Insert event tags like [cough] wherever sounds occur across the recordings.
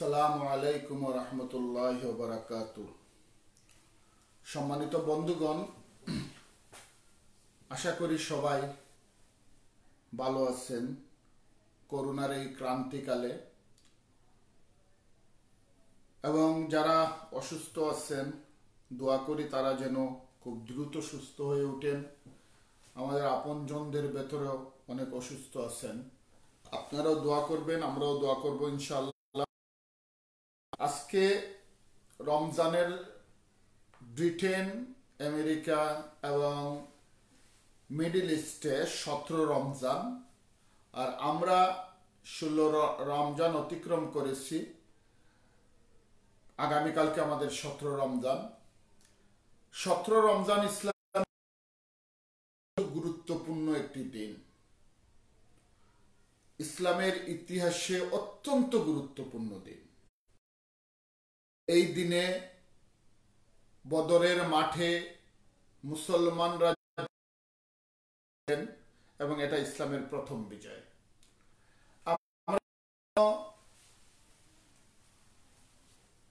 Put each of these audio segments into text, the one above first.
আসসালামু আলাইকুম রহমতুল্লাহ বারাকাত সম্মানিত বন্ধুগণ, আশা করি সবাই ভালো আছেন। করোনার এই ক্রান্তিকালে এবং যারা অসুস্থ আছেন, দোয়া করি তারা যেন খুব দ্রুত সুস্থ হয়ে ওঠেন। আমাদের আপনজনদের ভেতরেও অনেক অসুস্থ আছেন। আপনারাও দোয়া করবেন, আমরাও দোয়া করব ইনশাল্লাহ আজকে রমজানের ব্রিটেন, আমেরিকা এবং মিডিল ইস্টে সতেরো রমজান। আর আমরা ষোলো রমজান অতিক্রম করেছি। আগামীকালকে আমাদের সতেরো রমজান। সতেরো রমজান ইসলাম গুরুত্বপূর্ণ একটি দিন। ইসলামের ইতিহাসে অত্যন্ত গুরুত্বপূর্ণ দিন। এই দিনে বদরের মাঠে মুসলমানরা এবং এটা ইসলামের প্রথম বিজয়।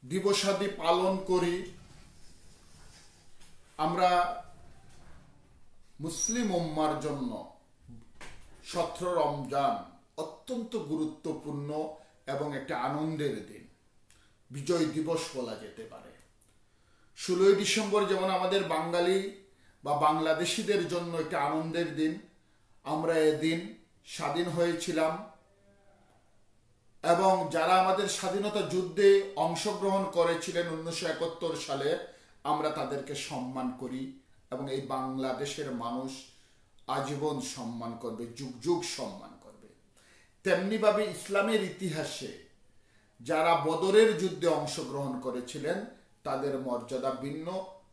দিবসাদি পালন করি। আমরা মুসলিম উম্মার জন্য সতেরো রমজান অত্যন্ত গুরুত্বপূর্ণ এবং একটা আনন্দের দিন। বিজয় দিবস বলা যেতে পারে। ষোলোই ডিসেম্বর যেমন আমাদের বাঙালি বা বাংলাদেশিদের জন্য একটা আনন্দের দিন, আমরা এদিন স্বাধীন হয়েছিলাম এবং যারা আমাদের স্বাধীনতা যুদ্ধে অংশগ্রহণ করেছিলেন উনিশশো একাত্তর সালে, আমরা তাদেরকে সম্মান করি এবং এই বাংলাদেশের মানুষ আজীবন সম্মান করবে, যুগ যুগ সম্মান করবে। তেমনিভাবে ইসলামের ইতিহাসে যারা বদরের যুদ্ধে অংশগ্রহণ করেছিলেন, তাদের মর্যাদা ভিন্ন।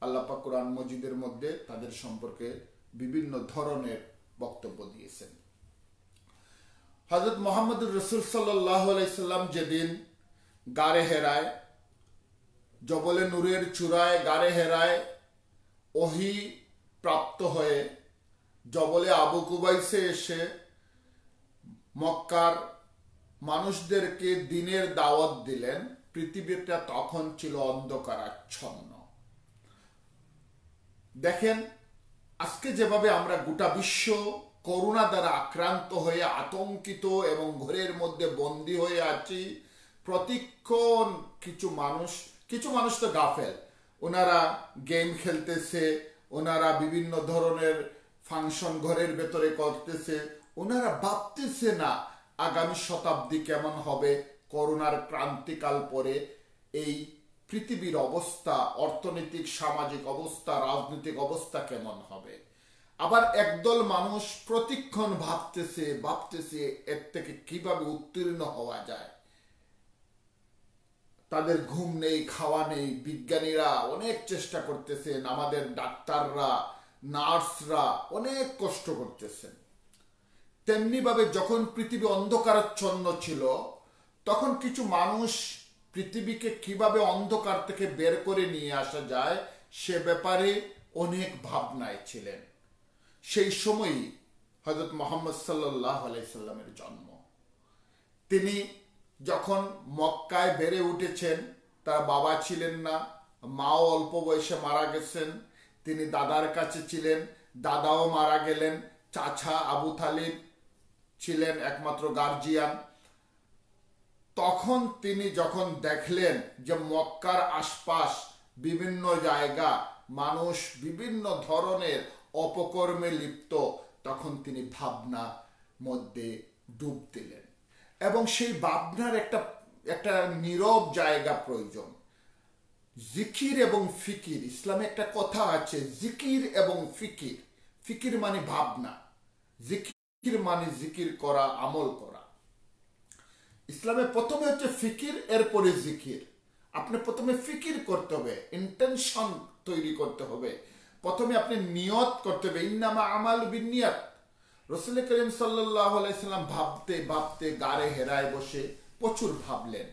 আল্লাপা কোরআন মজিদের মধ্যে তাদের সম্পর্কে বিভিন্ন ধরনের বক্তব্য দিয়েছেন। হজরত মোহাম্মদ রসুল সাল্লাম যেদিন গাড়ে হেরায়, জবলে নূরের চূড়ায় গাড়ে হেরায়, ওহি প্রাপ্ত হয়ে জবলে আবু কুবাইসে এসে মক্কার মানুষদেরকে দিনের দাওয়াত দিলেন, পৃথিবীটা তখন ছিল অন্ধকারাচ্ছন্ন। দেখেন, আজকে যেভাবে আমরা গোটা বিশ্ব করোনা দ্বারা আক্রান্ত হয়ে, আতঙ্কিত এবং ঘরের মধ্যে বন্দি হয়ে আছি, প্রতিক্ষণ কিছু মানুষ কিছু মানুষ তো গাফেল ওনারা গেম খেলতেছে, ওনারা বিভিন্ন ধরনের ফাংশন ঘরের ভেতরে করতেছে, ওনারা ভাবতেছে না আগামী শতাব্দী কেমন হবে? করোনার ক্রান্তিকাল পরে এই পৃথিবীর অবস্থা, অর্থনৈতিক, সামাজিক অবস্থা, রাজনৈতিক অবস্থা কেমন হবে? আবার একদল মানুষ প্রতিক্ষণ ভাবতেছে ভাবতেছে এর থেকে কীভাবে উত্তীর্ণ হওয়া যায়? তাদের ঘুম নেই, খাওয়া নেই, বিজ্ঞানীরা অনেক চেষ্টা করতেছেন, আমাদের ডাক্তাররা, নার্সরা অনেক কষ্ট করতেছেন। তেমনি ভাবে যখন পৃথিবী অন্ধকারাচ্ছন্ন ছিল, তখন কিছু মানুষ পৃথিবীকে কীভাবে অন্ধকার থেকে বের করে নিয়ে আসা যায়, সে ব্যাপারে অনেক ভাবনায় ছিলেন। সেই সময়ই হজরত মোহাম্মদ সাল্লাহ আলাইসাল্লামের জন্ম। তিনি যখন মক্কায় বেড়ে উঠেছেন, তার বাবা ছিলেন না, মাও অল্প বয়সে মারা গেছেন, তিনি দাদার কাছে ছিলেন, দাদাও মারা গেলেন, চাচা আবু তালিব ছিলেন একমাত্র গার্জিয়ান তখন তিনি যখন দেখলেন যে মক্কার আশপাশ বিভিন্ন জায়গা, মানুষ বিভিন্ন ধরনের অপকর্মে লিপ্ত, তখন তিনি ভাবনা মধ্যে ডুব দিলেন। এবং সেই ভাবনার একটা একটা নীরব জায়গা প্রয়োজন। জিকির এবং ফিকির, ইসলামে একটা কথা আছে, জিকির এবং ফিকির। ফিকির মানে ভাবনা। জিকির মানে জিকির করা, আমল করা। ইসলামে প্রথমে হচ্ছে ফিকির, এরপরে জিকির। আপনি প্রথমে ফিকির করতে হবে ইন্টেনশন তৈরি করতে হবে। প্রথমে আপনি নিয়ত করতে হবে, ইন্নামা আমাল বিনিয়াত। রসুল করিম সাল্লাম ভাবতে ভাবতে গাড়ে হেরায় বসে প্রচুর ভাবলেন।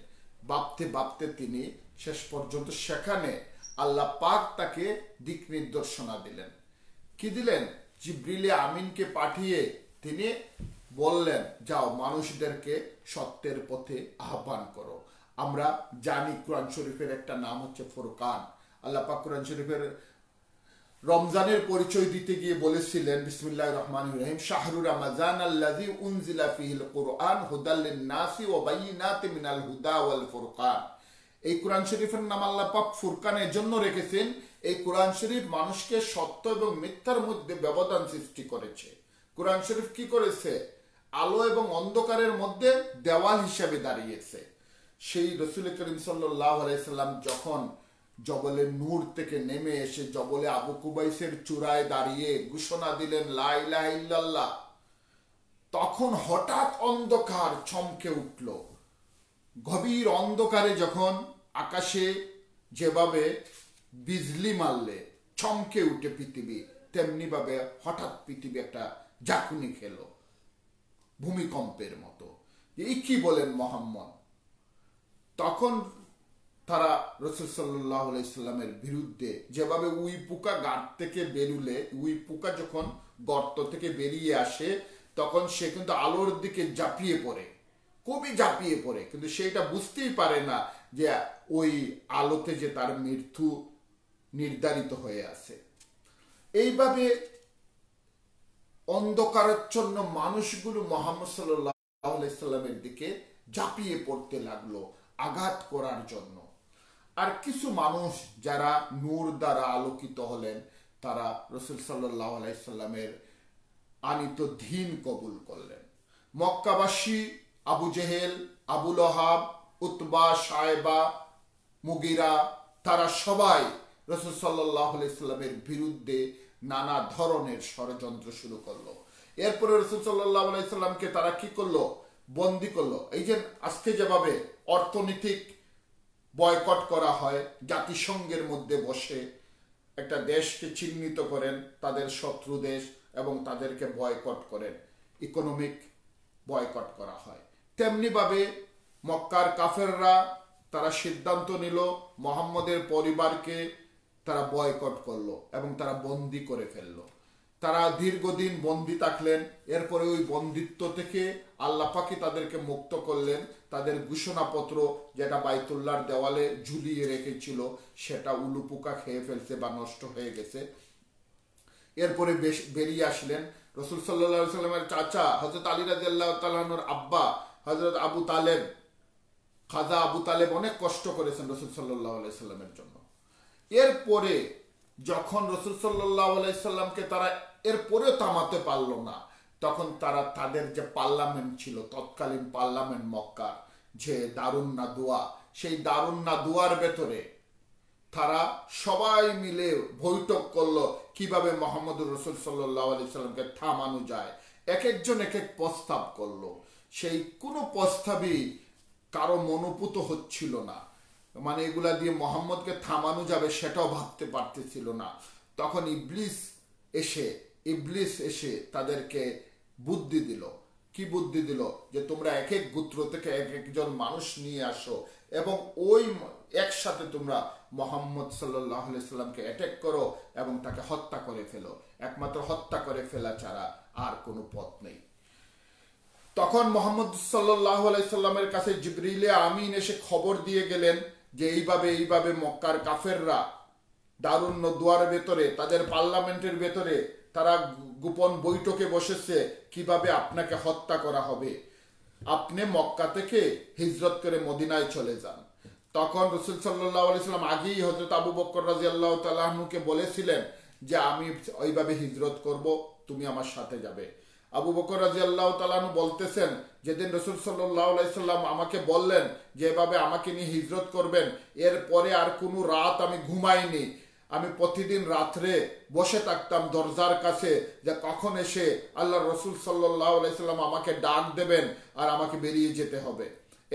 ভাবতে ভাবতে তিনি শেষ পর্যন্ত সেখানে আল্লাহ পাক তাকে দিক নির্দেশনা দিলেন। কি দিলেন? জিব্রিলে আমিনকে পাঠিয়ে তিনি বললেন, যাও, মানুষদেরকে সত্যের পথে আহ্বান করো। আমরা জানি কোরআন শরীফের একটা নাম হচ্ছে ফুরকান। আল্লাহ পাক কোরআন শরীফের রমজানের পরিচয় দিতে গিয়ে বলেছিলেন, বিসমুল্লাহ রহমান রহিম, শাহরু রমাজান আল্লাযী উনজিলা ফিহিল কুরআন হুদাল লিন-নাসি ওয়া বায়িনাতিন মিনাল হুদা ওয়াল ফুরকান। এই কোরআন শরীফের নাম আল্লাহ পাক ফুরকানের জন্য রেখেছেন, এই কোরআন শরীফ মানুষকে সত্য এবং মিথ্যার মধ্যে ব্যবধান সৃষ্টি করেছে। কোরআন শরীফ কি করেছে? আলো এবং অন্ধকারের মধ্যে দেওয়াল হিসাবে দাঁড়িয়েছে। সেই রসুল করিম সাল্লাহ আলাইসাল্লাম যখন জবলে নূর থেকে নেমে এসে জবলে আবু কুবাইসের চূড়ায় দাঁড়িয়ে ঘোষণা দিলেন লাইল্লাহ তখন হঠাৎ অন্ধকার চমকে উঠল। গভীর অন্ধকারে যখন আকাশে যেভাবে বিজলি মারলে, চমকে উঠে পৃথিবী তেমনি ভাবে হঠাৎ পৃথিবী একটা জাকুনি খেল, ভূমিকম্পের মতো। এই কি বলেন মোহাম্মদ? তখন তারা রসুল সাল্লাহ ইসলামের বিরুদ্ধে যেভাবে উই পোকা গার্ড থেকে বেরুলে, উই পোকা যখন গর্ত থেকে বেরিয়ে আসে, তখন সে কিন্তু আলোর দিকে ঝাঁপিয়ে পড়ে, খুবই ঝাঁপিয়ে পড়ে। কিন্তু সেটা বুঝতেই পারে না যে ওই আলোতে যে তার মৃত্যু নির্ধারিত হয়ে আছে। এইভাবে অন্ধকারাচ্ছন্ন মানুষগুলো মোহাম্মদ সাল্লামের দিকে ঝাঁপিয়ে পড়তে লাগল আঘাত করার জন্য। আর কিছু মানুষ যারা নূর দ্বারা আলোকিত হলেন, তারা রসুল সাল্লাহ আলাইসাল্লামের আনিত ধীন কবুল করলেন। মক্কাবাসী আবু জেহেল আবুল আহাব উতবা সাহেবা মুগিরা, তারা সবাই রসুল সাল্লাহ আলাইস্লামের বিরুদ্ধে নানা ধরনের ষড়যন্ত্র শুরু করল। এরপরে রসুল সাল্লাহ আলাইসাল্লামকে তারা কি করল? বন্দি করল। এই যে আজকে যেভাবে অর্থনৈতিক বয়কট করা হয়, জাতিসংঘের মধ্যে বসে একটা দেশকে চিহ্নিত করেন, তাদের শত্রু দেশ এবং তাদেরকে বয়কট করেন, ইকোনমিক বয়কট করা হয়। তেমনিভাবে মক্কার কাফেররা তারা সিদ্ধান্ত নিল, মোহাম্মদের পরিবারকে তারা বয়কট করল এবং তারা বন্দি করে ফেলল। তারা দীর্ঘদিন বন্দি থাকলেন, এরপরে ওই বন্দিত্ব থেকে আল্লাপাকি তাদেরকে মুক্ত করলেন। তাদের ঘোষণাপত্র যেটা বাইতুল্লার দেওয়ালে ঝুলিয়ে রেখেছিল, সেটা উলুপুকা খেয়ে ফেলছে বা নষ্ট হয়ে গেছে। এরপরে বেশ বেরিয়ে আসলেন রসুল সাল্লা সাল্লামের চাচা হজরত আলী রাজি আল্লাহ তালানোর আব্বা হজরত আবু তালেব। খাজা আবু তালেব অনেক কষ্ট করেছেন রসুল সাল্লাহ সাল্লামের জন্য। এরপরে যখন রসুল সাল্লাহ আলাইসাল্লামকে তারা এরপরেও থামাতে পারল না, তখন তারা তাদের যে পার্লামেন্ট ছিল, তৎকালীন পার্লামেন্ট মক্কার যে দারুণ না দোয়া সেই দারুণ না দোয়ার ভেতরে তারা সবাই মিলে বৈঠক করল কীভাবে মোহাম্মদ রসুল সাল্লাহ আলি সাল্লামকে থামানো যায়। এক একজন এক এক প্রস্তাব করল। সেই কোনো প্রস্তাবই কারও মনোপুত হচ্ছিল না। মানে এগুলা দিয়ে মোহাম্মদকে থামানো যাবে সেটাও ভাবতে পারতেছিল না। তখন ইবলিস এসে ইবলিস এসে তাদেরকে বুদ্ধি দিল। কি বুদ্ধি দিল? যে তোমরা এক এক গোত্র থেকে এক একজন মানুষ নিয়ে আসো এবং ওই একসাথে তোমরা মোহাম্মদ সাল্লাহ সাল্লামকে অ্যাটেক করো এবং তাকে হত্যা করে ফেলো। একমাত্র হত্যা করে ফেলা ছাড়া আর কোনো পথ নেই। তখন মোহাম্মদ সাল্লাহ আলাইসাল্লামের কাছে জিবরিলে আমিন এসে খবর দিয়ে গেলেন যে এইভাবে এইভাবে মক্কার কাফেররা দারুণ্য দুয়ার ভেতরে, তাদের পার্লামেন্টের ভেতরে তারা গোপন বৈঠকে বসেছে, কীভাবে আপনাকে হত্যা করা হবে। আপনি মক্কা থেকে হিজরত করে মদিনায় চলে যান। তখন রসুল সাল্লাহ আগেই হজরত আবু বক্কর রাজি আল্লাহ তালাহনুকে বলেছিলেন যে, আমি ওইভাবে হিজরত করব, তুমি আমার সাথে যাবে। আবু বকর রাজি আল্লাহ তালানু বলতেছেন, যেদিন রসুল সাল্লাম আমাকে বললেন যেভাবে আমাকে নিয়ে হিজরত করবেন এরপরে আর কোনো রাত আমি ঘুমাইনি। আমি প্রতিদিন রাত্রে বসে থাকতাম দরজার কাছে যে, কখন এসে আল্লাহ রসুল সাল্লাম আমাকে ডাক দেবেন আর আমাকে বেরিয়ে যেতে হবে।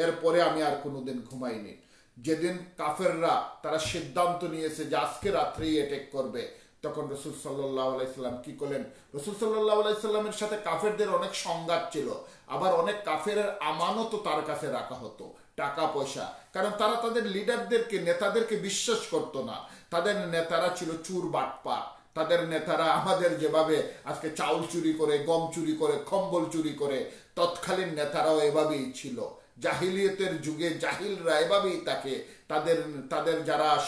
এরপরে আমি আর কোনোদিন ঘুমাইনি। যেদিন কাফেররা তারা সিদ্ধান্ত নিয়েছে যে, আজকে রাত্রেই অ্যাটেক করবে। তখন রসুল সাল্লাহ আলাইসাল্লাম কি করলেন? রসুল সাল্লাহ আলাইসাল্লামের সাথে কাফেরদের অনেক সংঘাত ছিল। আবার অনেক কাফের আমানতও তার কাছে রাখা হতো, টাকা, পয়সা। কারণ তারা তাদের লিডারদেরকে, নেতাদেরকে বিশ্বাস করত না। তাদের নেতারা ছিল চুর বাটপা তাদের নেতারা আমাদের যেভাবে আজকে চাউল চুরি করে, গম চুরি করে, কম্বল চুরি করে, তৎকালীন নেতারাও এভাবেই ছিল। জাহিলিয়তের যুগে জাহিলরা এভাবেই তাকে, তাদের তাদের যারা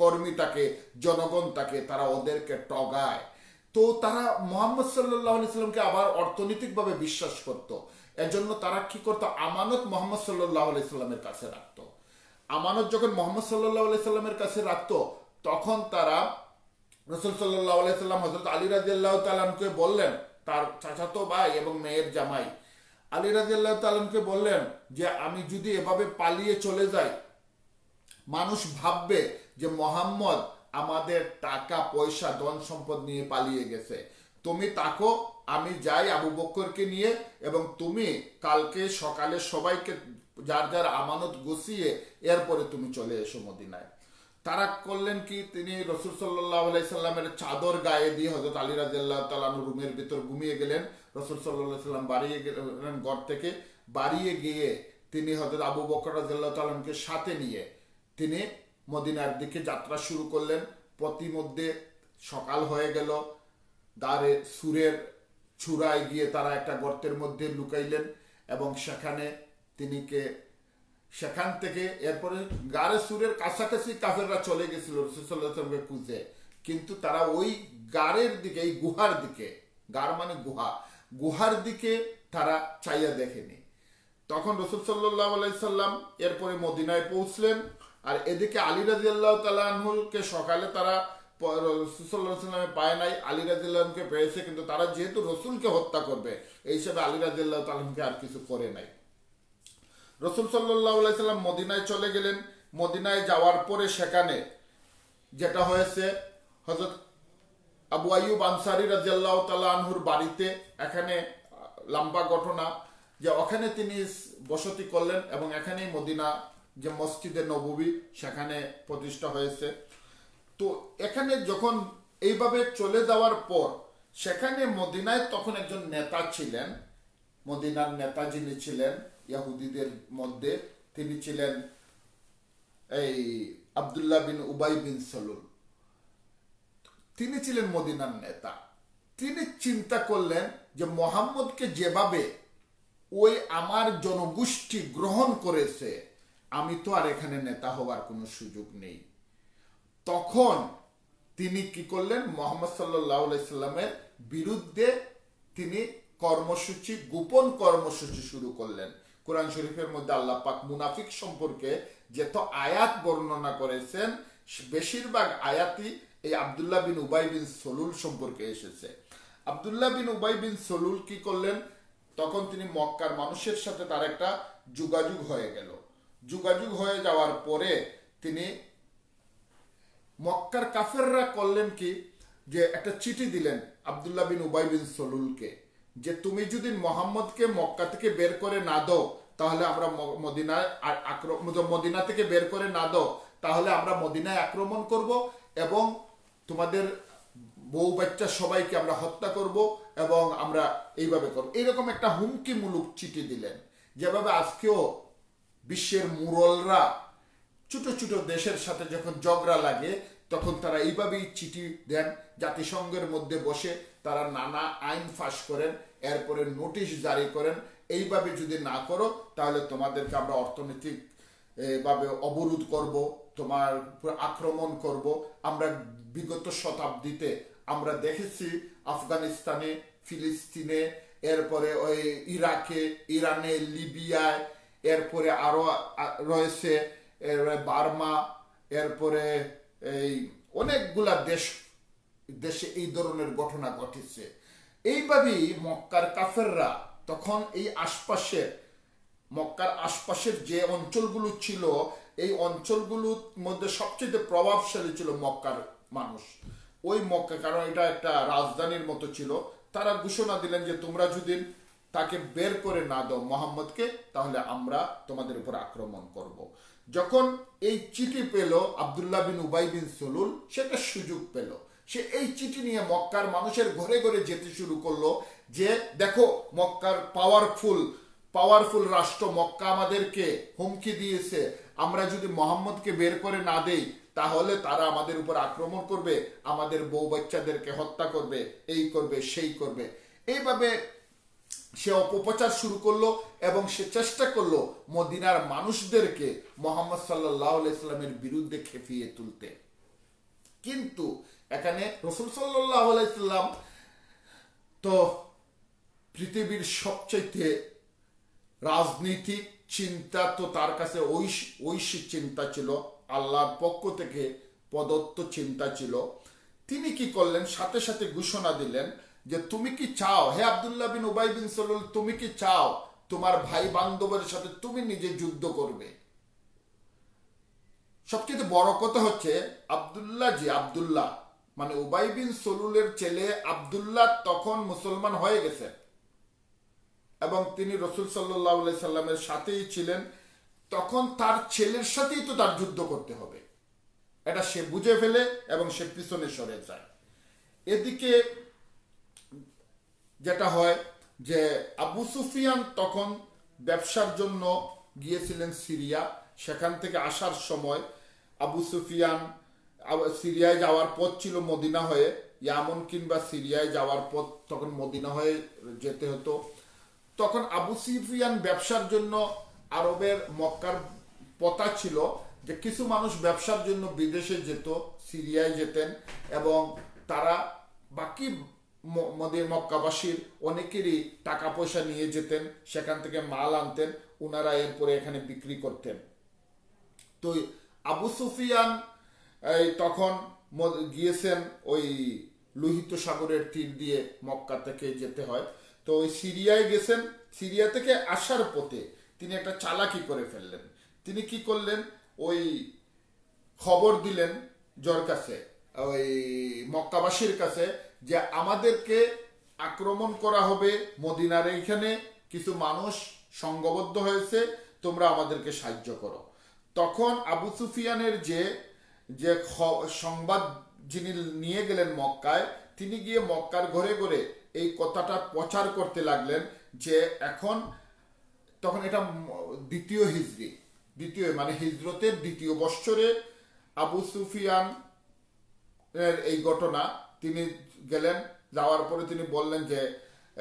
কর্মী তাকে জনগণ তাকে তারা ওদেরকে টগায় তো তারা মোহাম্মদ সাল্লাহ সাল্লামকে আবার অর্থনৈতিকভাবে বিশ্বাস করত। এজন্য তারা কি করতো? আমানত মোহাম্মদ সাল্লাহ সাল্লামের কাছে রাখত। আমানত যখন মোহাম্মদ সাল্লাহ সাল্লামের কাছে রাখতো, তখন তারা রসুল সাল্লাহ সাল্লাম হজরত আলী রাজিয়াল্লাহ তালামকে বললেন, তার চাচাতো ভাই এবং মেয়ের জামাই। আলী রাজিয়াল্লাহ তালামকে বললেন যে, আমি যদি এভাবে পালিয়ে চলে যাই, মানুষ ভাববে যে মোহাম্মদ আমাদের টাকা, পয়সা, ধন সম্পদ নিয়ে পালিয়ে গেছে। তুমি তাকো আমি যাই আবু বক্করকে নিয়ে এবং তুমি কালকে সকালে সবাইকে যার যার আমানত গুছিয়ে এরপরে তুমি চলে এসো মদিনায়। তারা করলেন কি? তিনি রসুল সাল্লাহ চাদর গায়ে দিয়ে হজরত আলী রাজিয়াল্লাহ তালানু রুমের ভিতর ঘুমিয়ে গেলেন। রসুল সাল্লাহ সাল্লাম বাড়িয়ে গেলেন ঘর থেকে। বাড়িয়ে গিয়ে তিনি হজরত আবু বকর রাজিয়াল্লাহ তালামকে সাথে নিয়ে তিনি মদিনার দিকে যাত্রা শুরু করলেন। প্রতিমধ্যে সকাল হয়ে গেল। দ্বারে সুরের ছুরায় গিয়ে তারা একটা গর্তের মধ্যে লুকাইলেন এবং সেখানে তিনিকে সেখান থেকে এরপরে গারে সুরের কাছাকাছি কাফেররা চলে গেছিল রসুল্লাহামকে খুঁজে কিন্তু তারা ওই গাড়ের দিকে, এই গুহার দিকে গার মানে গুহা, গুহার দিকে তারা চাইয়া দেখেনি। তখন রসুল সাল্লাহ আলাইসাল্লাম এরপরে মদিনায় পৌঁছলেন। আর এদিকে আলী রাজি আল্লাহ তালাহুলকে সকালে তারা রসুল্লাহামে পায় নাই। আলী রাজিল্লাহকে পেয়েছে, কিন্তু তারা যেহেতু রসুলকে হত্যা করবে, এই হিসাবে আলী রাজিল্লাহ তালামকে আর কিছু করে নাই। রসুল সাল্লাহ সাল্লাম মদিনায় চলে গেলেন। মদিনায় যাওয়ার পরে সেখানে যেটা হয়েছে হজরত আবু আয়ুব আনসারি রাজিয়াল্লাহ তালাহুর বাড়িতে এখানে লম্বা ঘটনা যে ওখানে তিনি বসতি করলেন এবং এখানেই মদিনা যে মসজিদে নবী সেখানে প্রতিষ্ঠা হয়েছে। তো এখানে যখন এইভাবে চলে যাওয়ার পর, সেখানে মদিনায় তখন একজন নেতা ছিলেন, মদিনার নেতা যিনি ছিলেন, ইয়াহুদিদের মধ্যে তিনি ছিলেন এই আবদুল্লাহ বিন উবাই বিন সলুল। তিনি ছিলেন মদিনার নেতা। তিনি চিন্তা করলেন যে মোহাম্মদকে যেভাবে ওই আমার জনগোষ্ঠী গ্রহণ করেছে আমি তো আর এখানে নেতা হওয়ার কোনো সুযোগ নেই। তখন তিনি কি করলেন? মোহাম্মদ সাল্লাহ সাল্লামের বিরুদ্ধে তিনি কর্মসূচি, গোপন কর্মসূচি শুরু করলেন। কোরআন শরীফের মধ্যে আল্লাহ পাক মুনাফিক সম্পর্কে যত আয়াত বর্ণনা করেছেন, বেশিরভাগ আয়াতই এই আবদুল্লাহ বিন উবাই বিন সলুল সম্পর্কে এসেছে। আবদুল্লাহ বিন উবাই বিন সলুল কি করলেন? তখন তিনি মক্কার মানুষের সাথে তার একটা যোগাযোগ হয়ে গেল। যোগাযোগ হয়ে যাওয়ার পরে তিনি মক্কার কাফেররা করলেন কি? যে একটা চিঠি দিলেন আবদুল্লাহ বিন উবাই বিন সলুলকে যে তুমি যদি মোহাম্মদকে মক্কা থেকে বের করে না দাও, তাহলে আমরা মদিনায় মদিনা থেকে বের করে না দাও, তাহলে আমরা মদিনায় আক্রমণ করব এবং তোমাদের বউ বাচ্চা সবাইকে আমরা হত্যা করব এবং আমরা এইভাবে করব। এইরকম একটা হুমকিমূলক চিঠি দিলেন। যেভাবে আজকেও বিশ্বের মুরলরা ছোট ছোট দেশের সাথে যখন ঝগড়া লাগে, তখন তারা এইভাবেই চিঠি দেন, জাতিসংঘের মধ্যে বসে তারা নানা আইন ফাঁস করেন, এরপরে নোটিশ জারি করেন, এইভাবে যদি না করো, তাহলে তোমাদেরকে আমরা অর্থনৈতিক ভাবে অবরোধ করব, তোমার আক্রমণ করব। আমরা বিগত শতাব্দীতে আমরা দেখেছি আফগানিস্তানে, ফিলিস্তিনে, এরপরে ওই ইরাকে, ইরানে, লিবিয়ায় এরপরে আরও রয়েছে বার্মা, এরপরে এই অনেকগুলা দেশ, দেশে এই ধরনের ঘটনা ঘটেছে। এইভাবেই মক্কার কাফেররা তখন এই আশপাশের, মক্কার আশপাশের যে অঞ্চলগুলো ছিল, এই অঞ্চলগুলোর মধ্যে সবচেয়ে প্রভাবশালী ছিল মক্কার মানুষ। ওই মক্কা, কারণ এটা একটা রাজধানীর মতো ছিল। তারা ঘোষণা দিলেন যে তোমরা যদি তাকে বের করে না দাও মোহাম্মদকে, তাহলে আমরা তোমাদের উপর আক্রমণ করব। যখন এই চিঠি পেল আবদুল্লাহ বিন উবাই বিন সলুল সেটা সুযোগ পেল। সে এই চিঠি নিয়ে মক্কার মানুষের ঘরে ঘরে যেতে শুরু করল যে, দেখো, মক্কার পাওয়ারফুল পাওয়ারফুল রাষ্ট্র মক্কা আমাদেরকে হুমকি দিয়েছে। আমরা যদি মোহাম্মদকে বের করে না দেই, তাহলে তারা আমাদের উপর আক্রমণ করবে, আমাদের বউ বাচ্চাদেরকে হত্যা করবে, এই করবে, সেই করবে। এইভাবে সে অপপ্রচার শুরু করল এবং সে চেষ্টা করল মদিনার মানুষদেরকে মোহাম্মদ সাল্লাহ ইসলামের বিরুদ্ধে খেপিয়ে তুলতে। কিন্তু এখানে রসুল সাল্লাহ তো পৃথিবীর সবচাইতে রাজনীতিক চিন্তা তো তার কাছে ঐশী চিন্তা ছিল, আল্লাহর পক্ষ থেকে প্রদত্ত চিন্তা ছিল। তিনি কি করলেন? সাথে সাথে ঘোষণা দিলেন যে তুমি কি চাও? হে আবদুল্লাহ বিন উবাই বিন সলুল, তুমি কি চাও তোমার ভাই বান্ধবের সাথে তুমি নিজে যুদ্ধ করবে? সবচেয়ে বড় কথা হচ্ছে, আবদুল্লাহ জি আবদুল্লাহ মানে উবাই বিন সলুলের ছেলে আবদুল্লাহ তখন মুসলমান হয়ে গেছে। এবং তিনি রসুল সাল্লাহ সাল্লামের সাথেই ছিলেন। তখন তার ছেলের সাথেই তো তার যুদ্ধ করতে হবে। এটা সে বুঝে ফেলে এবং সে পিছনে সরে যায়। এদিকে যেটা হয় যে আবু সুফিয়ান তখন ব্যবসার জন্য গিয়েছিলেন সিরিয়া। সেখান থেকে আসার সময় আবু সুফিয়ান সিরিয়ায় যাওয়ার পথ ছিল মদিনা হয়ে। ইয়ামন কিংবা সিরিয়ায় যাওয়ার পথ তখন মদিনা হয়ে যেতে হতো। তখন আবু সুফিয়ান ব্যবসার জন্য আরবের মক্কার পতা ছিল যে কিছু মানুষ ব্যবসার জন্য বিদেশে যেত, সিরিয়ায় যেতেন এবং তারা বাকি মদের মক্কাবাসীর অনেকেরই টাকা পয়সা নিয়ে যেতেন, সেখান থেকে মাল আনতেন ওনারা এরপরে এখানে বিক্রি করতেন। তো আবু সুফিয়ান তখন গিয়েছেন ওই লোহিত সাগরের তীর দিয়ে মক্কা থেকে যেতে হয়। তো ওই সিরিয়ায় গেছেন, সিরিয়া থেকে আসার পথে তিনি একটা চালাকি করে ফেললেন। তিনি কি করলেন? ওই খবর দিলেন জর কাছে, ওই মক্কাবাসীর কাছে যে আমাদেরকে আক্রমণ করা হবে মদিনার এইখানে। কিছু মানুষ সংঘবদ্ধ হয়েছে, তোমরা আমাদেরকে সাহায্য করো। তখন আবু সুফিয়ানের যে যে সংবাদ যিনি নিয়ে গেলেন মক্কায়, তিনি গিয়ে মক্কার ঘরে ঘরে এই কথাটা প্রচার করতে লাগলেন যে এখন, তখন এটা দ্বিতীয় হিজড়ি দ্বিতীয় মানে হিজরতের দ্বিতীয় বৎসরে আবু সুফিয়ান এই ঘটনা, তিনি গেলেন, যাওয়ার পরে তিনি বললেন যে,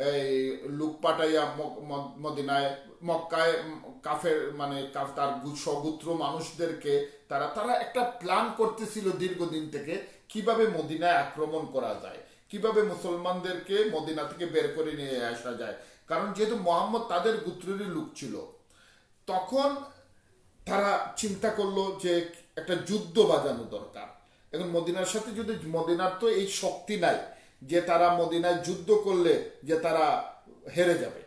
এই লুক পাটাইয়া মদিনায়, মক্কায় কাফের মানে তার সগুত্র মানুষদেরকে তারা তারা একটা প্ল্যান করতেছিল দীর্ঘদিন থেকে, কীভাবে মদিনায় আক্রমণ করা যায়, কীভাবে মুসলমানদেরকে মদিনা থেকে বের করে নিয়ে আসা যায়। কারণ যেহেতু মোহাম্মদ তাদের গুত্রেরই লুক ছিল, তখন তারা চিন্তা করল যে একটা যুদ্ধ বাজানো দরকার। এখন মদিনার সাথে যদি মদিনার তো এই শক্তি নাই যে তারা মদিনায় যুদ্ধ করলে যে তারা হেরে যাবে,